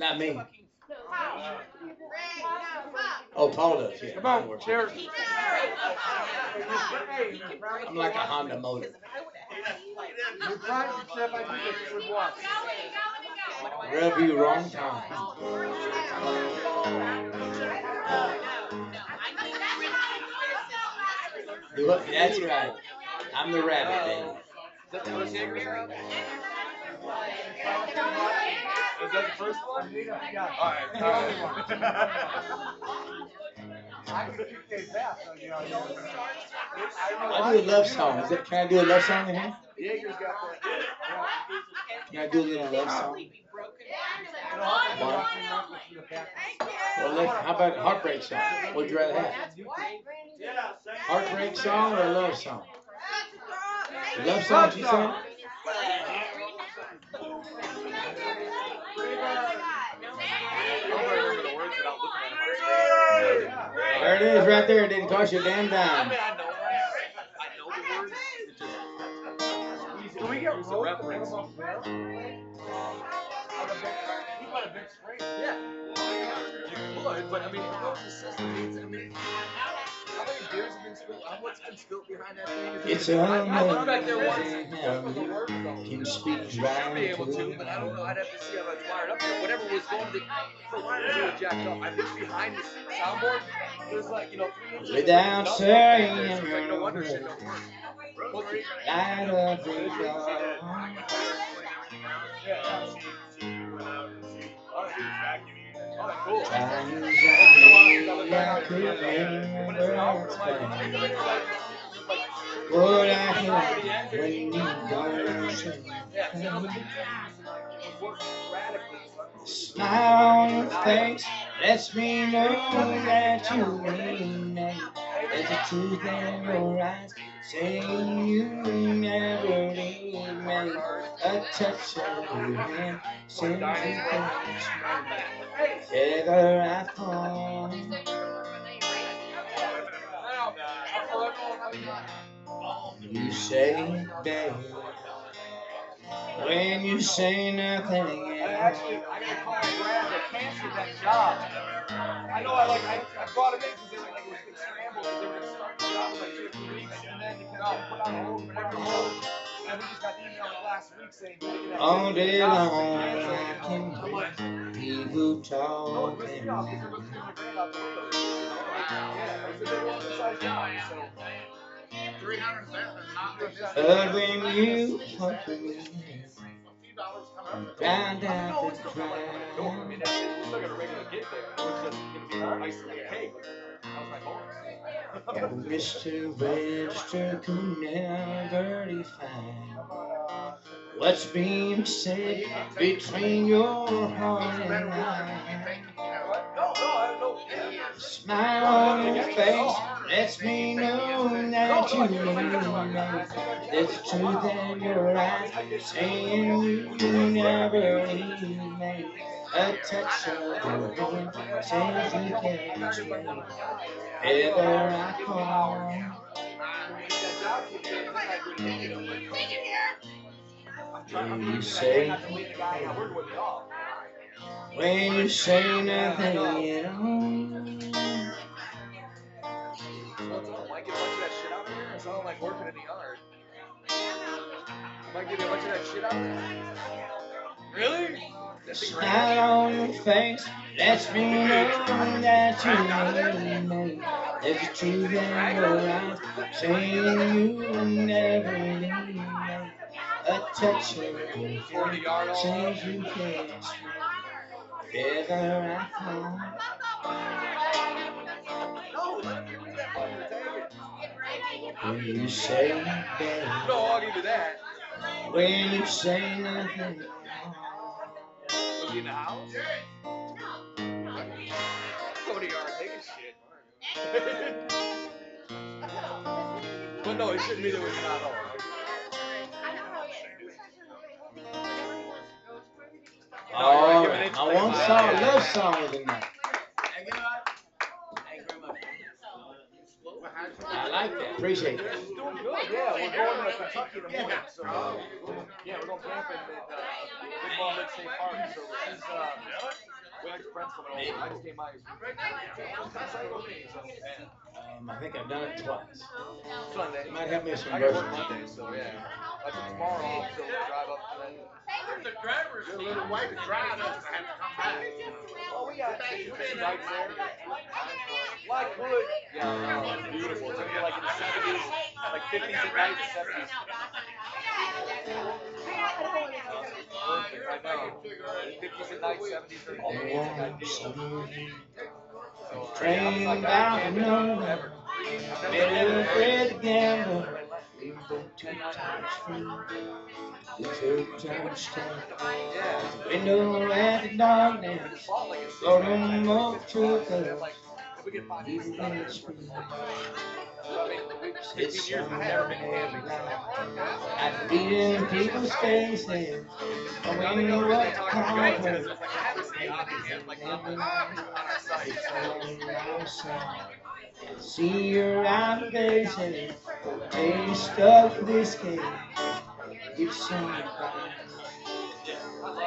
Not me. Oh, Paul does. Yeah. Come on, cheers. I'm like a Honda motor. Surprise yourself, I think it's good watch. Rub you wrong time. Look, that's right. I'm the rabbit, baby. Is that the first Jaeger? Is that the first one? Alright. I can kick their ass, you know. I do a love song. Is it, can I do a love song in here? Jaeger's got that. Can I do a little love song? Completely broken You know, down. I'm gonna rock and roll with the back. Well, let, how about a heartbreak song? What'd you rather have? Heartbreak song or a love song? Love song, she said? There it is, right there. It didn't cost you a damn I dime. mean, I know, I know the words. It just, Can we get It's a reference. from up there? On the big, he put a big spring. yeah. You would, but I mean, it goes to system. I mean, how many beers have been spilled? How much been spilled behind that thing? It's I I looked back there once. amazing What how was the you word though? can speak Should be able to, to but I don't know. I'd have to see how that's wired up there. Whatever was going to the, the wires were jacked up. I looked behind the soundboard. There's like, you know, three inches. Without saying back there, so like, no a wonder shit word. don't work. Both of you. Light up the dark. Oh, cool. Times What I hear when you. Smile on your face lets me know that you mean it. There's a truth in your eyes saying you never leave me. A touch of your hand sends me. Ever I fall. You say, babe, when you say nothing I actually, I gotta call Brad to cancel that job. I know I like, I, I brought him in because they were like, it was getting scrambled, because they were gonna start the job in like two or three weeks, and then it got put on hold, put on hold. And we just got the email last week saying, "Did it get All that day long, I canceled it. I'm like, can people talking. it's me off, because they're looking at the grand out the window. Yeah, it's a big oversized job, so. When you cake. That was my bonus. And Mr. Webster could never define what's being said between your heart and mine. Smile on your face lets me know that you me. There's truth in your eyes saying you never leave me. A touch of your hand says you can't me. Ever I fall. When you say, when you say nothing at all. Like working in the yard. Might give you a bunch of that shit out there. Really? Smile on your face lets me know that you need me. There's a truth in your eyes saying you will never leave. A touch of your can't When you say babe, No, I'll give you that. when you say nothing. Was he in the house? Go to the yard, shit. but no, it shouldn't be that we're not all. Oh, I want song, love song was in there. I like that, appreciate it. Good, yeah, we're going to Kentucky in the so, uh, yeah, we're going camping at, uh, Big Ball Lake State Park, so she's, uh, I. Um, I think I've done it twice. Sunday. It might help me some I so yeah. I took tomorrow off, so we'll drive up to that. The driver's a little way to drive us. I have to come back. Oh, we got two nights there. Like would? Yeah, beautiful. It's gonna be like in the 70s, like 50s and 90s, 70s. Know. Fifties at night, seventies during the day. Warm, smooth, Train bound to nowhere. Better afraid to gamble. We both two times free. We took turns stand. Window at the darkness. Floating over truth. Even when it's free. Sit somewhere at reading people's faces. Knowing what to conquer. See your faces. They stuck this game. Give somebody.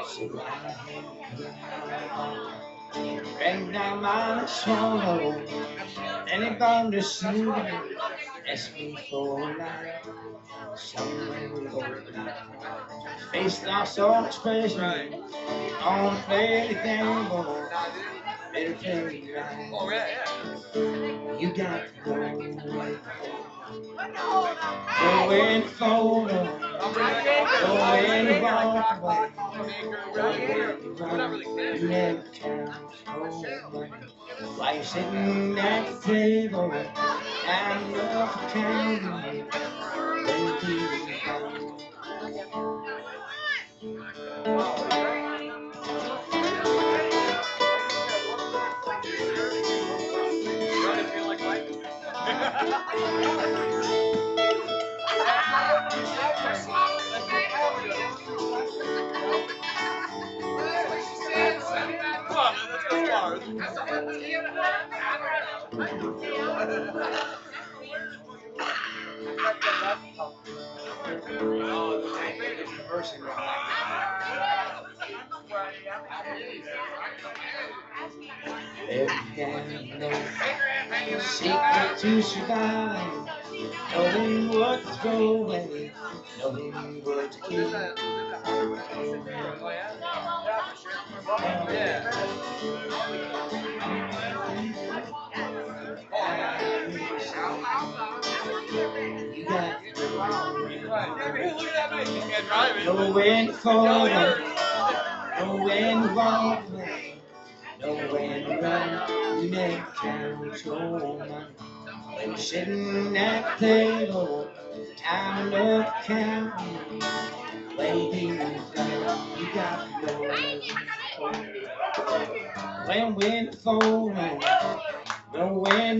So I Bang down my swallow. And it gone to sleep. Ask me for life. Somewhere over. Face lost all expression. On play the game, boy. Better play right. Oh. You got to go away. Go in photo. I'm Go in walk away. Whatever the You sitting at the table, I'm enough counting. Starting Come on, let's go far. No secret to survive. Knowing what to knowing what to keep. Look bird. when to walk away, know when to run. You count your money. When sitting at the table, time enough counting. Waiting go, you got go. When when to fold, know when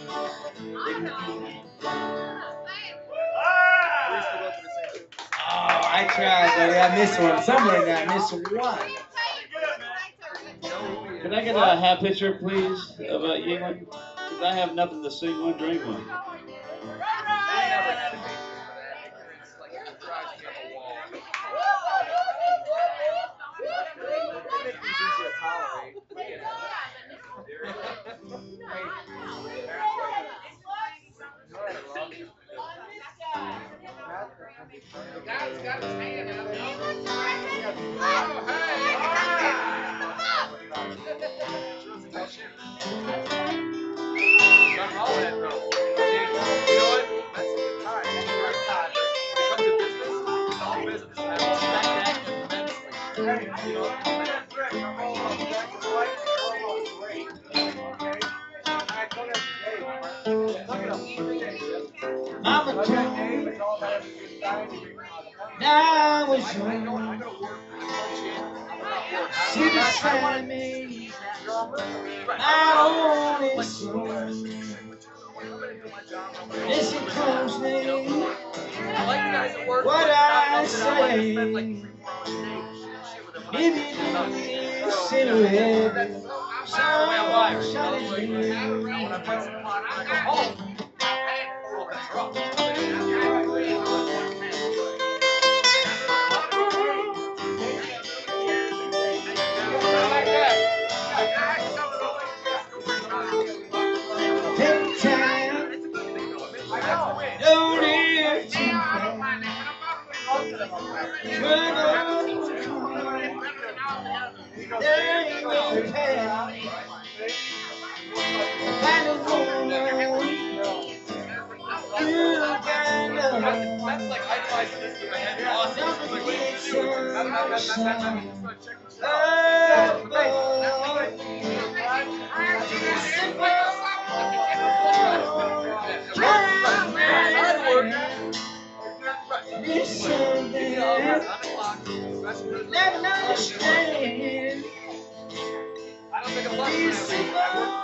Oh, I tried, buddy. I missed one. Somewhere in there, I missed one. Can I get a half picture, please, of uh, Yuengling? Because I have nothing to sing one, drink one. So, consider you Let me understand. I don't think I'm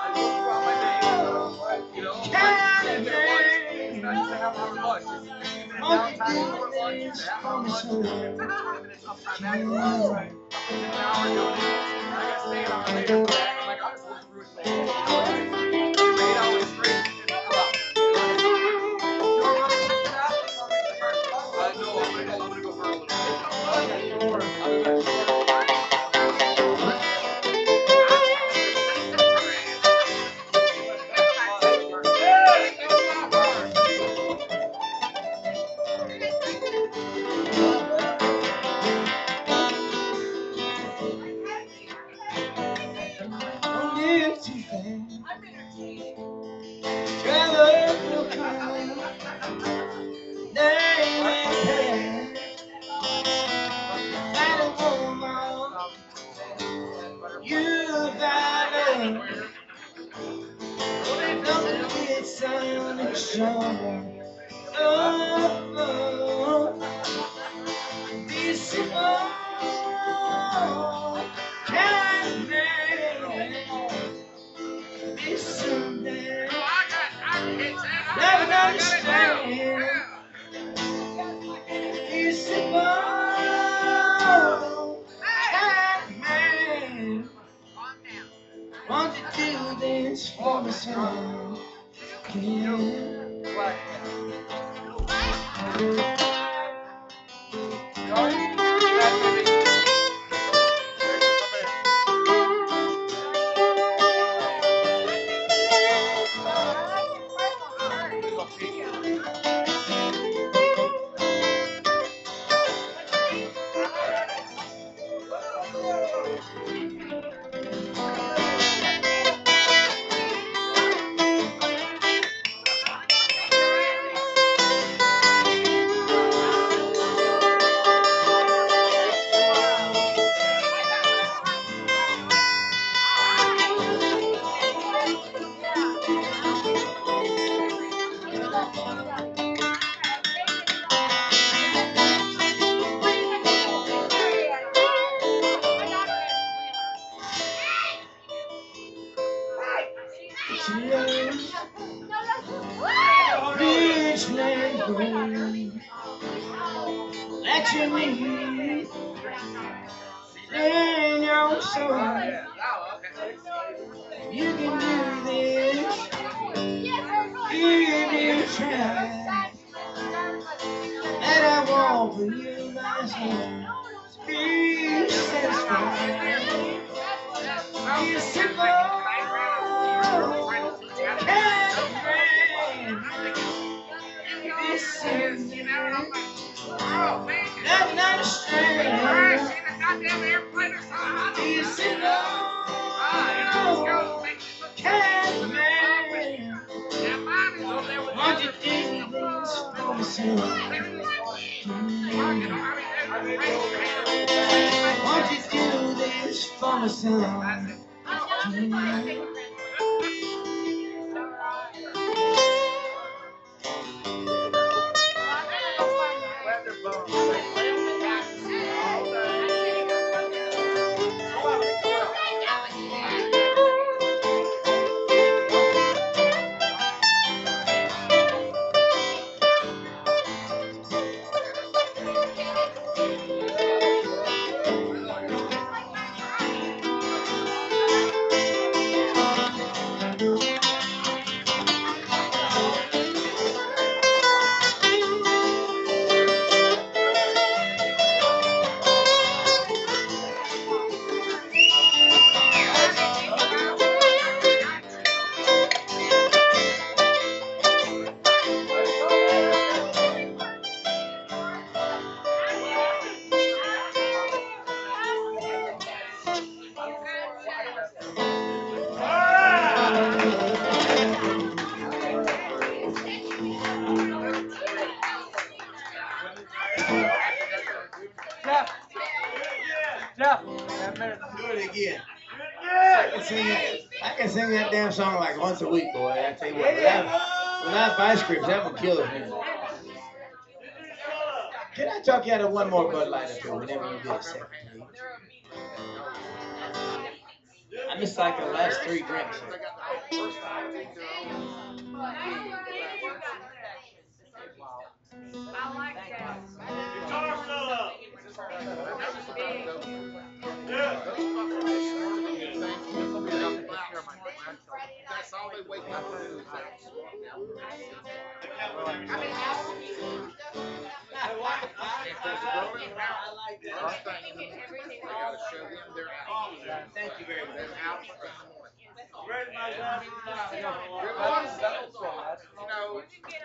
I'm stayed.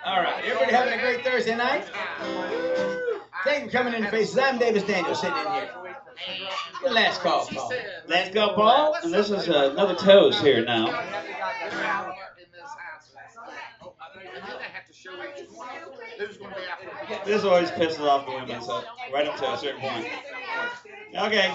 All right, everybody having a great Thursday night? Thank you for coming in faces. I'm Davis Daniels sitting in here. The last call, Paul. Let's go, Paul. And this is uh, another toast here now. This always pisses off the women, so right up to a certain point. Okay,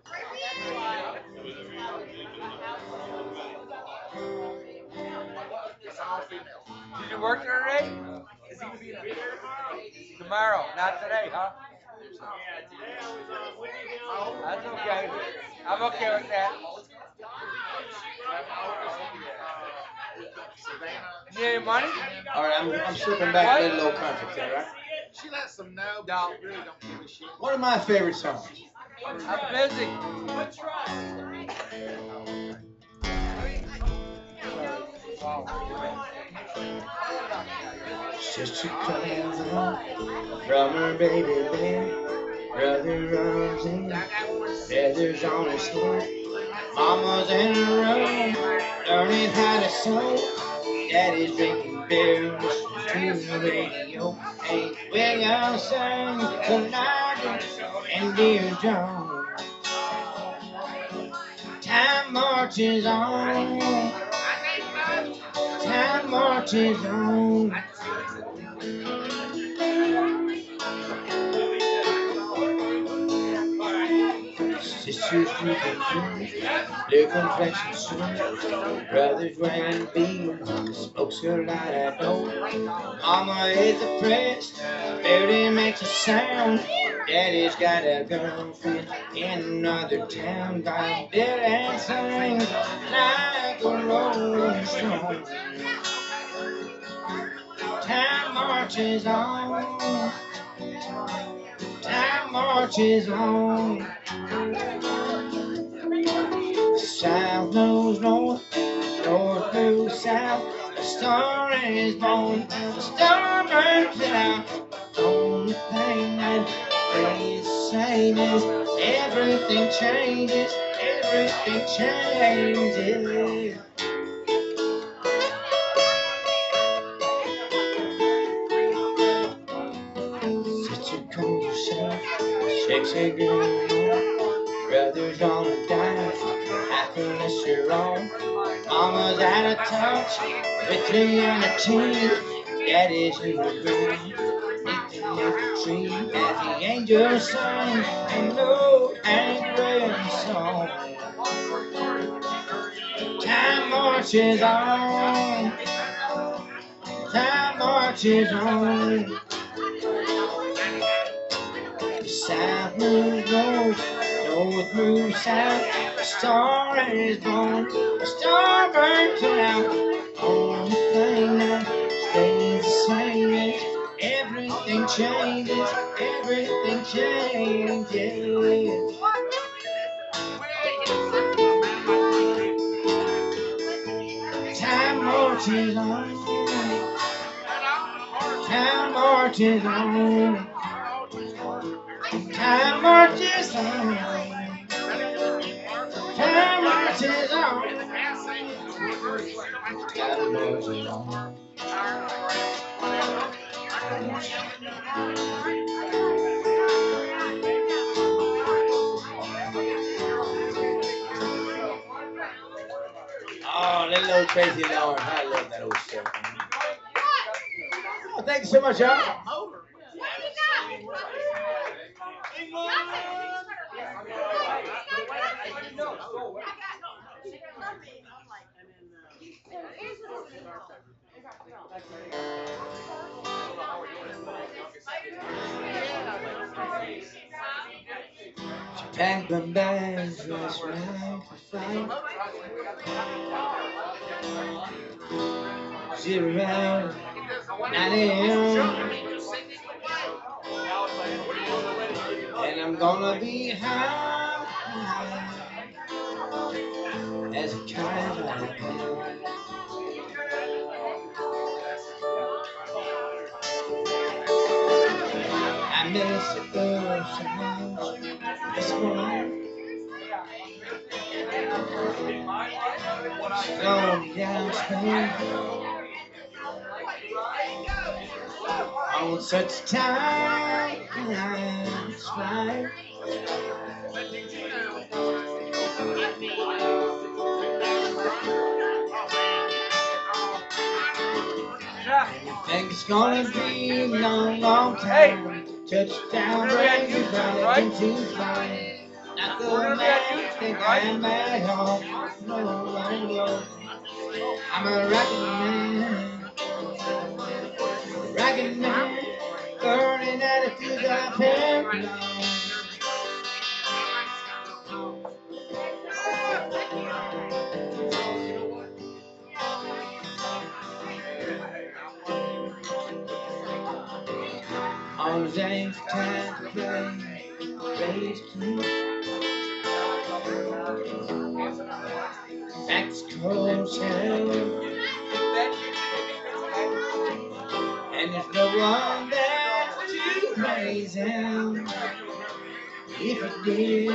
you work there today? Tomorrow, not today, huh? That's okay. I'm okay with that. You need any money? All right, I'm, I'm slipping back to that little country, is right? she lets them know, but she really don't give a shit. One of my favorite songs. I'm busy. Sister comes home from her baby bed. Brother runs in, feathers on his head. Mama's in her room, learning how to sew. Daddy's drinking beer, listening to the radio. Hey, William sings tonight and Dear John. Time marches on. Time marches on. Sisters drinking food, their complexion soon. Brothers wearing beans, smokes her light at door. Mama is depressed, Betty makes a sound. Daddy's got a girlfriend in another town. Got dead sings like a rolling stone. Time marches on. Time marches on. South knows north, north knows south. The star is born, the star burns out. Only thing that stays the same is everything changes, everything changes. Shakes her girl. Brothers on a dime, half unless you're. Mama's out of touch with three and a two. Daddy's in the room, neath the tree as the angels sing a low angry song. Time marches on, time marches on. South moves north, north moves south. A star is born, a star burns out. Only thing that stays the same is everything changes, everything changes. Time marches on, time marches on. Time marches on. Time marches on. Cowboys along. Oh, that little Tracy Lawrence. I love that old stuff. Oh, thank you so much, y'all. Bags, dress right for flight. Sit around 9 a.m. And I'm gonna be high as a kite like. I miss the this morning. Slowly down Spain. On such times flight. Think it's gonna be a long, long time. Touchdown brings you back into flight. Not the man think I'm at home. No, no, no. I'm a rockin' man. Rockin' man. Burning attitudes I paradise. James time to play, raised to That's close hell. And there's no one there to praise him. If he did.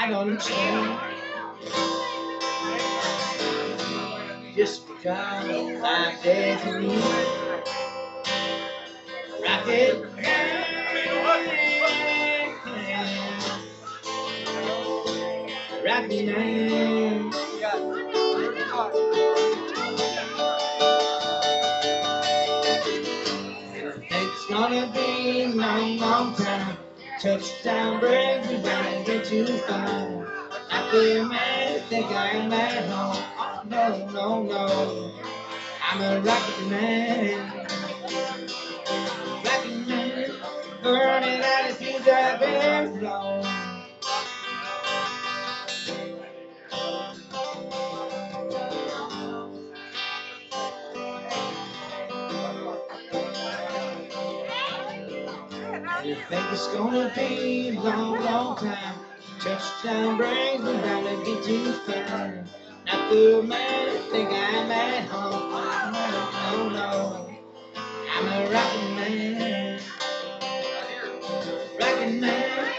I don't understand. Just because I'm dead to me. Rocket Man. Rocket Man. It's gonna be a long, time. Touchdown brings me back into fun. I feel mad, think I'm at home. No, no, no. I'm a rocket man. Rocket man. Burning attitudes I've been blown. You think it's gonna be a long, long time. Touchdown brings me down to get too far. Not the man think I'm at home. No, no. I'm a rockin' man. Rockin' man.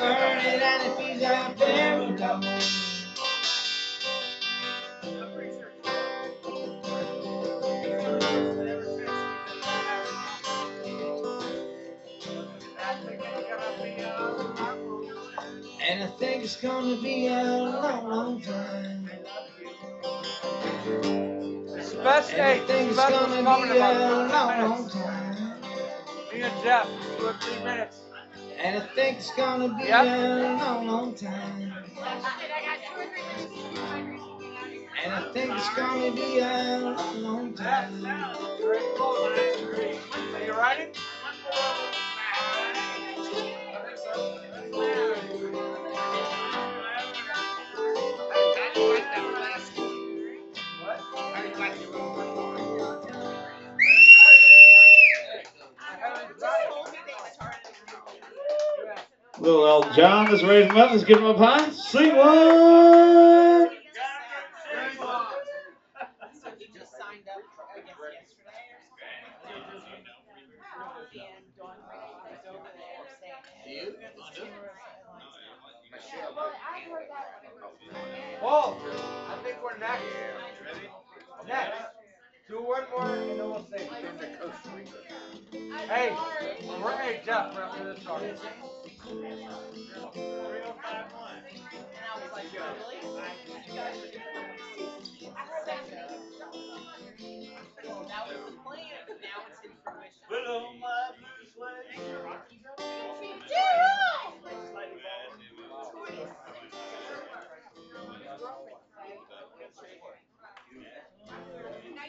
Burning out the feet out there alone. And I think it's gonna be a long, long time. It's the best And I day. think it's Special's gonna coming be in a about long, 20 long minutes. time. Me and Jeff, two or three minutes. And I think it's gonna be Yep. a long, long time. And I think it's gonna be a long, long time. Are you writing? Little Elton John, let's raise him up. Let's give him a pie. Sing one. Paul, I think we're next. Next. Do one more and then we'll sing. Hey, we're, hey Jeff, we're after this song. And I was like, really? You guys are doing I heard that. That was the plan, now it's in fruition. Put on my blue suede.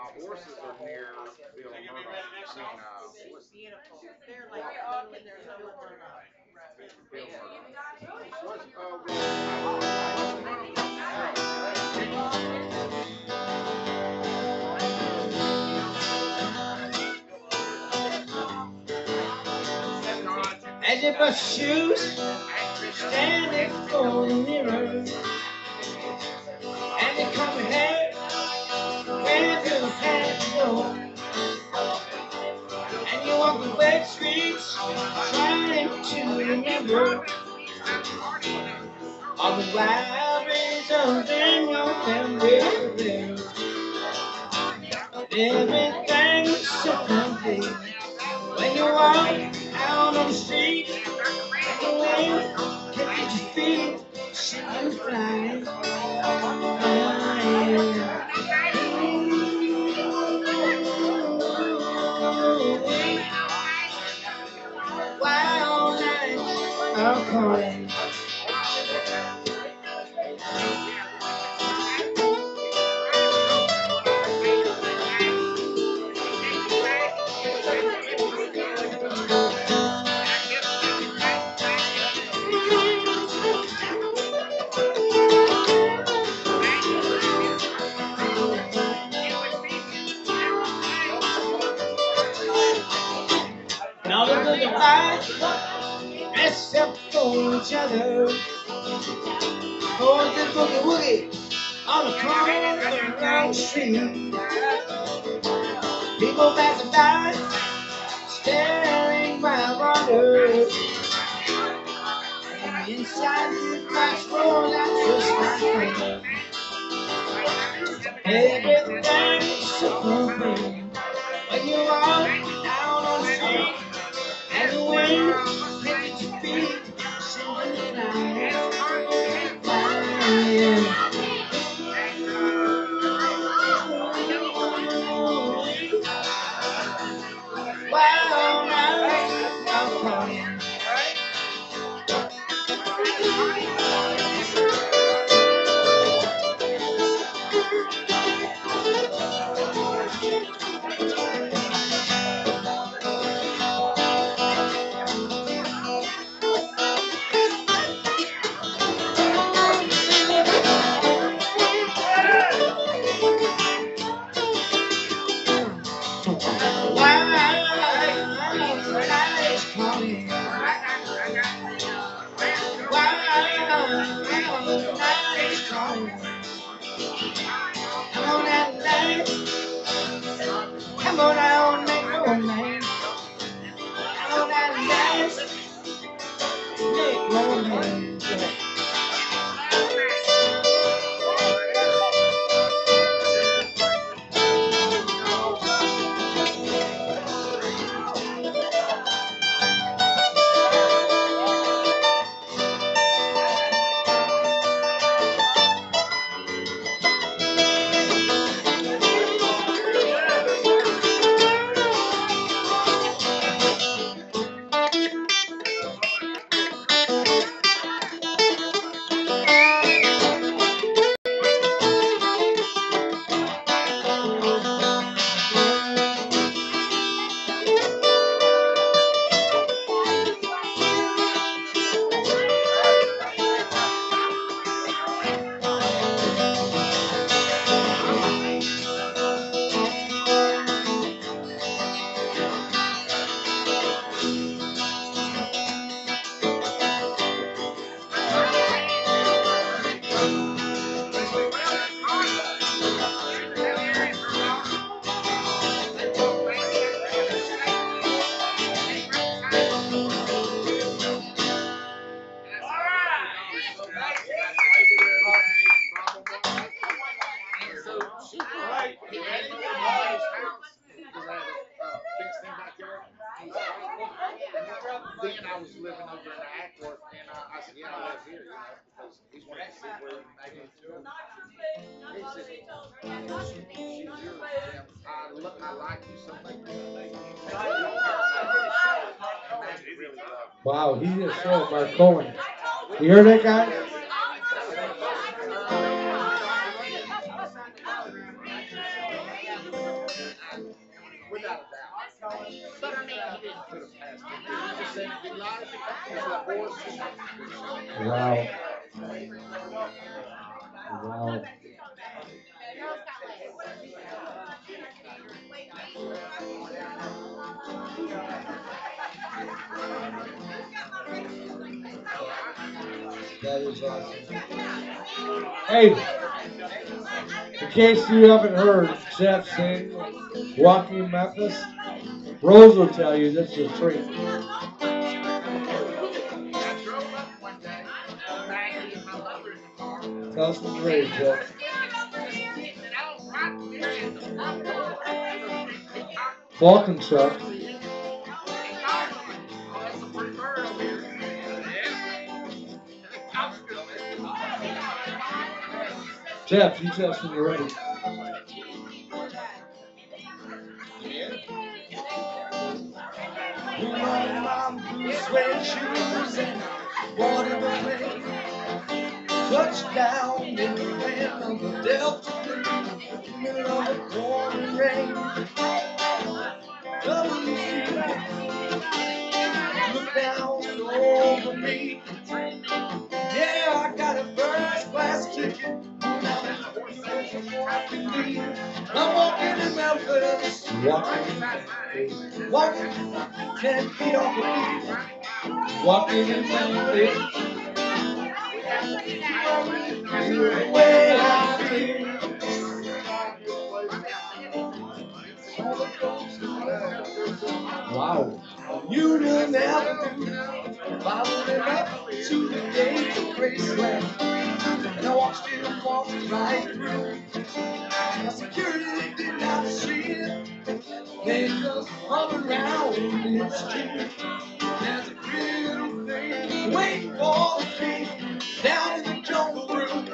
My horses are near Bill Murdoch. in, uh, Beautiful. They're like, and there's no one. Bill Murdoch? What's, uh, As if my shoes standing for the mirror and you walk the wet streets trying to remember all the wild reasons in your memory everything's so complete when you walk out on the street the wind catches your feet and. Nights of the wrong street. People passing horse. Wow. Wow. Hey, in case you haven't heard Jeff sing Walking Memphis, Rose will tell you this is a treat. Tell us the great, Jeff. Falconchuck. Jeff, when you're ready. Running my suede shoes and water the. Touchdown in the land of the Delta Green, middle of the pouring rain. Walking, Walking ten feet off the beat. walking in Memphis. The way I feel. Wow. Union Avenue. Followed him up to the gate of Graceland. And I walked still walked right through. Now security did not see it. They just hung around in the street. There's a little thing waiting for me down in the jungle room.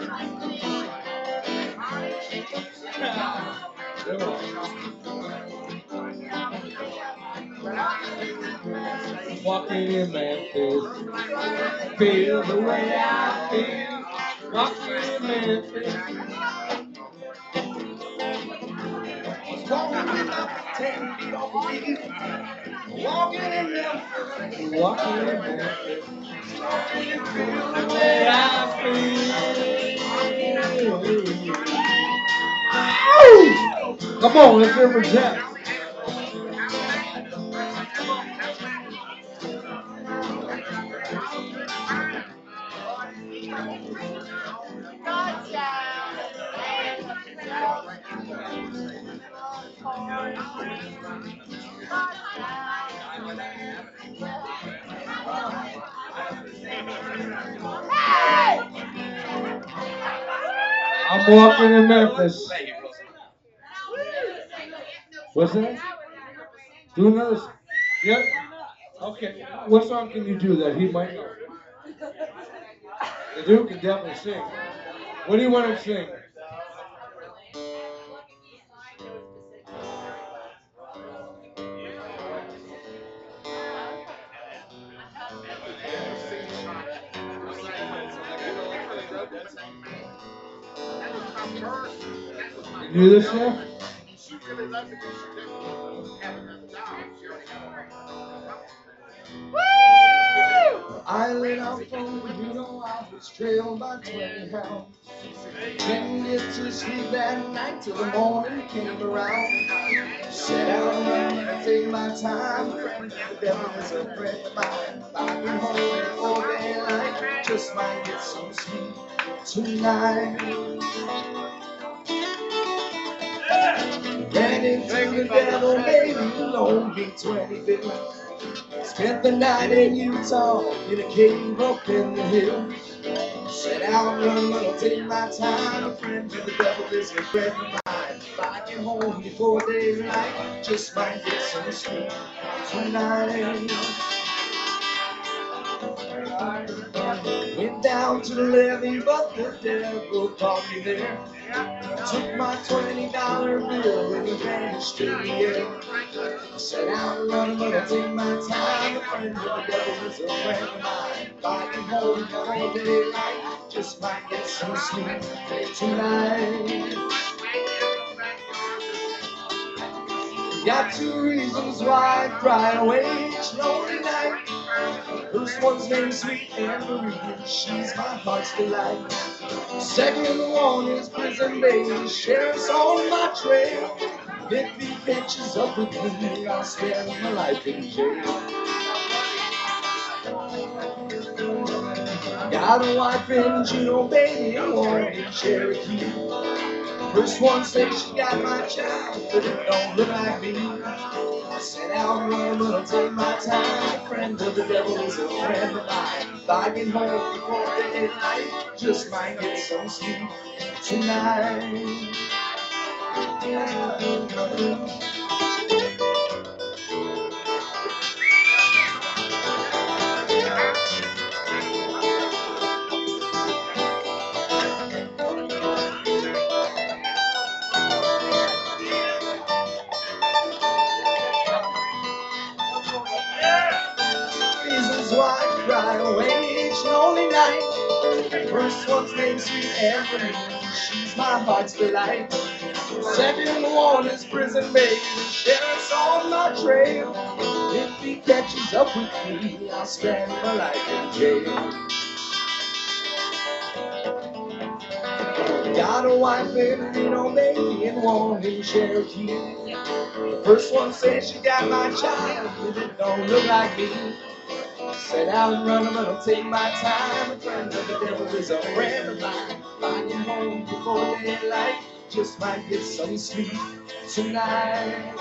Walking in Memphis. Feel the way I feel. Walking in Memphis. Walking feet off the. Walking in Memphis. Walking in Memphis. Feel the way I feel. Come on, let's hear for Jeff. I'm walking in Memphis. What's that? Do another. Yep. Okay. What song can you do that he might know? The Duke can definitely sing. What do you want to sing? Do this now? I lit out from the Reno, I was trailed by 20 hounds. Didn't get to sleep that night till the morning came around. Set out to take my time. The devil is a friend of mine. I've been home before daylight, just might get some sleep tonight. Ran into the devil, baby, 20 bit. Spent the night in Utah in a cave up in the hills. Set out running, gonna take my time. A friend to the devil is a friend of mine. If I home before daylight, just might get some sleep tonight. Went down to the levee, but the devil caught me there. Took my twenty dollar bill and he vanished in the air. Said I'm running, but I take my time. A friend of the devil is a friend of mine. If I can hold him all daylight, just might get some sleep tonight. Got two reasons why I cry away each lonely night. First one's named Sweet Anne Marie, she's my heart's delight. Second one is Prison Baby, sheriff's on my trail. If he catches up with me, I'll spend my life in jail. Got a wife in Chino, and one in Cherokee. First one says she got my child, but it don't look like me. I said I'll run, but I'll take my time. A friend of the devil is a friend of mine. Get home before daylight, just might get some sleep tonight. First one's named Sweet Anne she's my heart's delight. Second one is Prison Baby, sheriff's on my trail. If he catches up with me, I'll spend my life in jail. Got a wife in Reno, baby, and one in Cherokee. The first one says she got my child, but it don't look like me. Said I'll run, but I'll take my time. A friend of the devil is a of mine. Finding home before daylight, just might get some sleep tonight.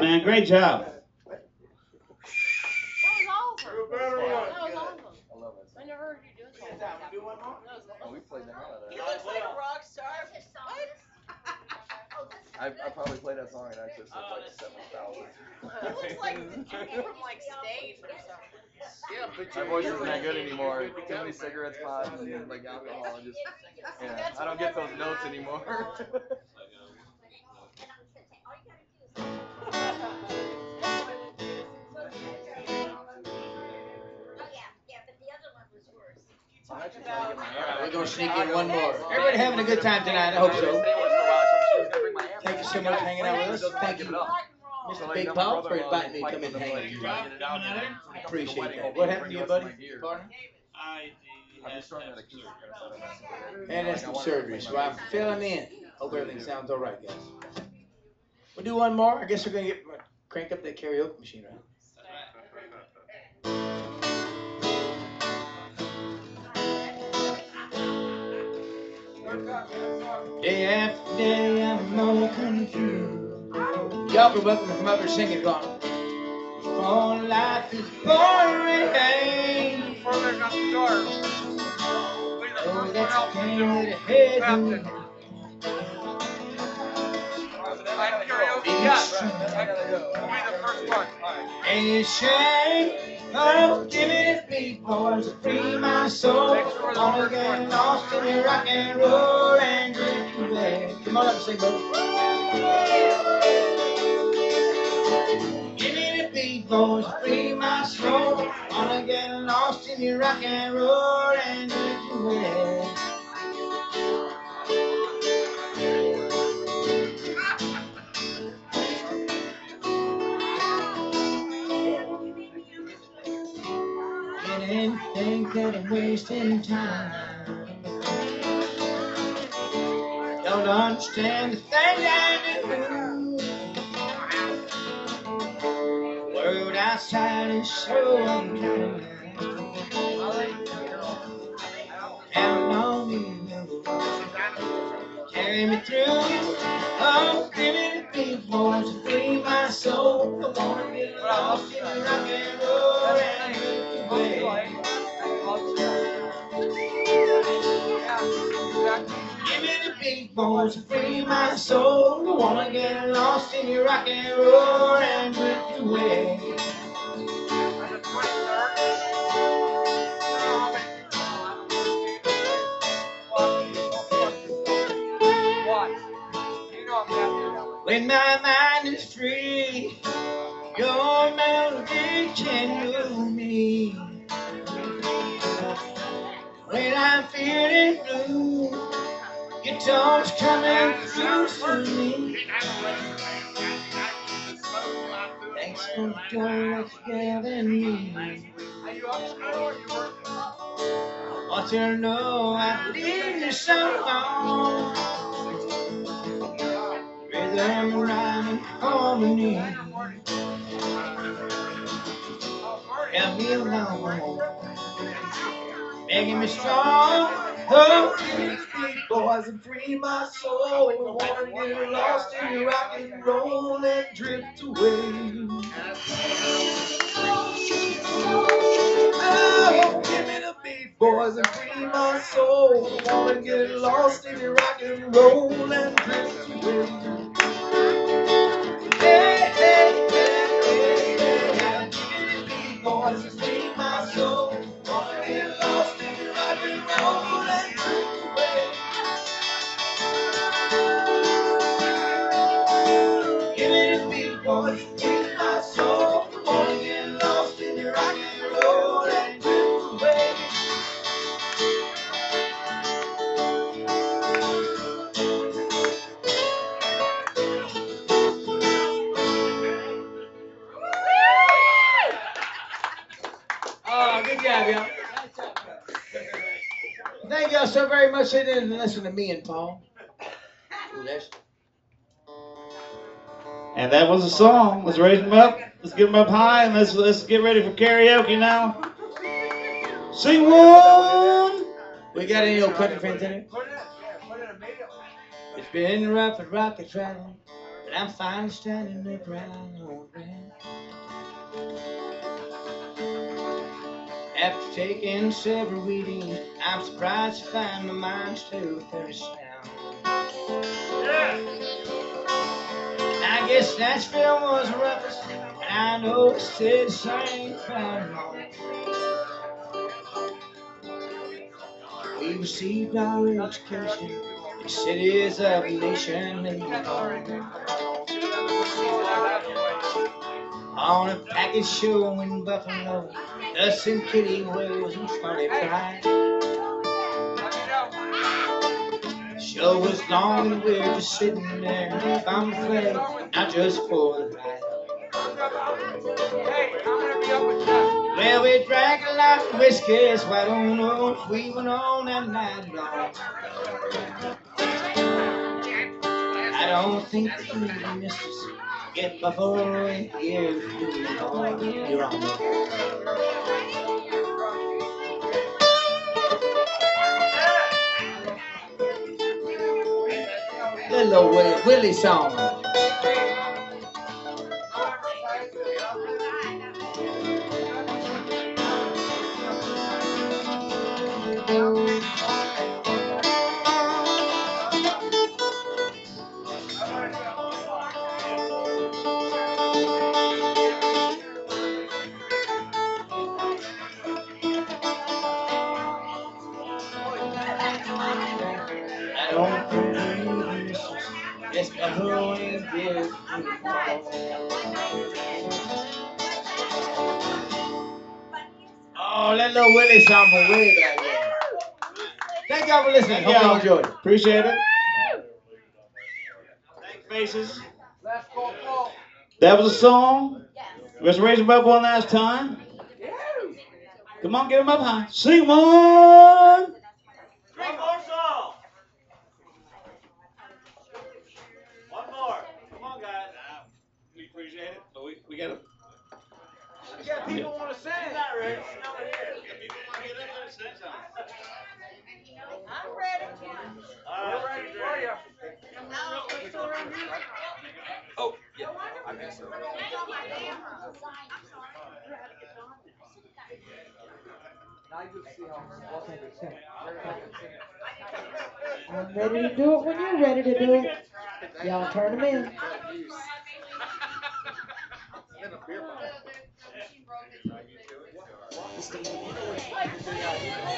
Job, man. Great job. That was awesome. That was awesome. I love it. I never heard you do something like that. That was Oh, we played the hell out of He that. looks like a rock star. I, I probably played that song in excess of like seven thousand. He looks like he came from like stage or something. My voice isn't that good anymore. Too many cigarettes, pot, and like alcohol, and just yeah. I don't get those notes anymore. All right, we're gonna sneak in one more. Everybody having a good time tonight? I hope so. Thank you so much for hanging out with us. Thank you, Mr. Big Paul, for inviting me to come in and hang out. with you. I appreciate that. What happened to you, buddy? Partner? I I'm just trying to keep And that's some surgery, so I'm filling in. Hope everything sounds all right, guys. We'll do one more. I guess we're gonna get crank up that karaoke machine, right? Day after day, I'm more confused. Y'all from up there singing, gone. For life is boring. Further got the door. Oh, that's pain that head. Karaoke, yeah. I gotta go. The first one. You oh, give it to me, boys, to free my soul. Wanna get lost in your rock and roll and drift away. Come on up and sing. Give me the beat, boys, to free my soul. Wanna get lost in your rock and roll and drift away. That I'm wasting time. I Don't understand the thing I do. The world outside is so unkind. Counting on you, carry me through. Oh, give me the big boys to free my soul. I wanna get lost in rock and roll and. Give me the big boys to free my soul. I wanna get lost in your rock and roll and drift away. When my mind is free, your melody can move me. When I'm feeling blue, your tone's coming through to me. Thanks for you given me. I want you to know I've lived you so long. Rhythm, rhyme, and harmony. Help me along, making me strong. Oh, big boys and free my soul. I wanna get lost in your rock and roll and drift away. Oh, give me the big boys and free my soul. I wanna get lost in your rock and roll and drift away. Hey, hey, very much for and listening to me and Paul. And that was a song. Let's raise them up. Let's get them up high, and let's let's get ready for karaoke now. Sing one. We got any old country friends in here? It's been rough and rocky traveling, but I'm finally standing upright on ground. After taking several readings, I'm surprised to find my mind still very sound. Yeah. I guess Nashville was the roughest, and I know the same crowd long. We received our education in cities of the nation and on a package show in Buffalo, us and Kitty Wells and Charlie Pride. Show was long and we're just sitting there the flag, not just for the ride. Well, we drank a lot of whiskey, so I don't know if we went on that night long. I don't think that we missed us. Get Buffalo in here if you know you're on Willie, Willie song. That little Willie song from way back there. Thank y'all for listening. Hope y'all enjoyed it. Appreciate it. Thank faces. Last call, Paul. That was a song. Let's raise them up one last time. Come on, get him up high. Sing one. Three more songs. One more. Come on, guys. We appreciate it, but we, we got to. Yeah, people want to sing. He's not ready. No, it is. People want to get up there and sing I'm ready. We're ready for you. Oh, yeah. I missed it. Now you see how. I'm ready to do it when you're ready to do it. Y'all turn them in. Bottle.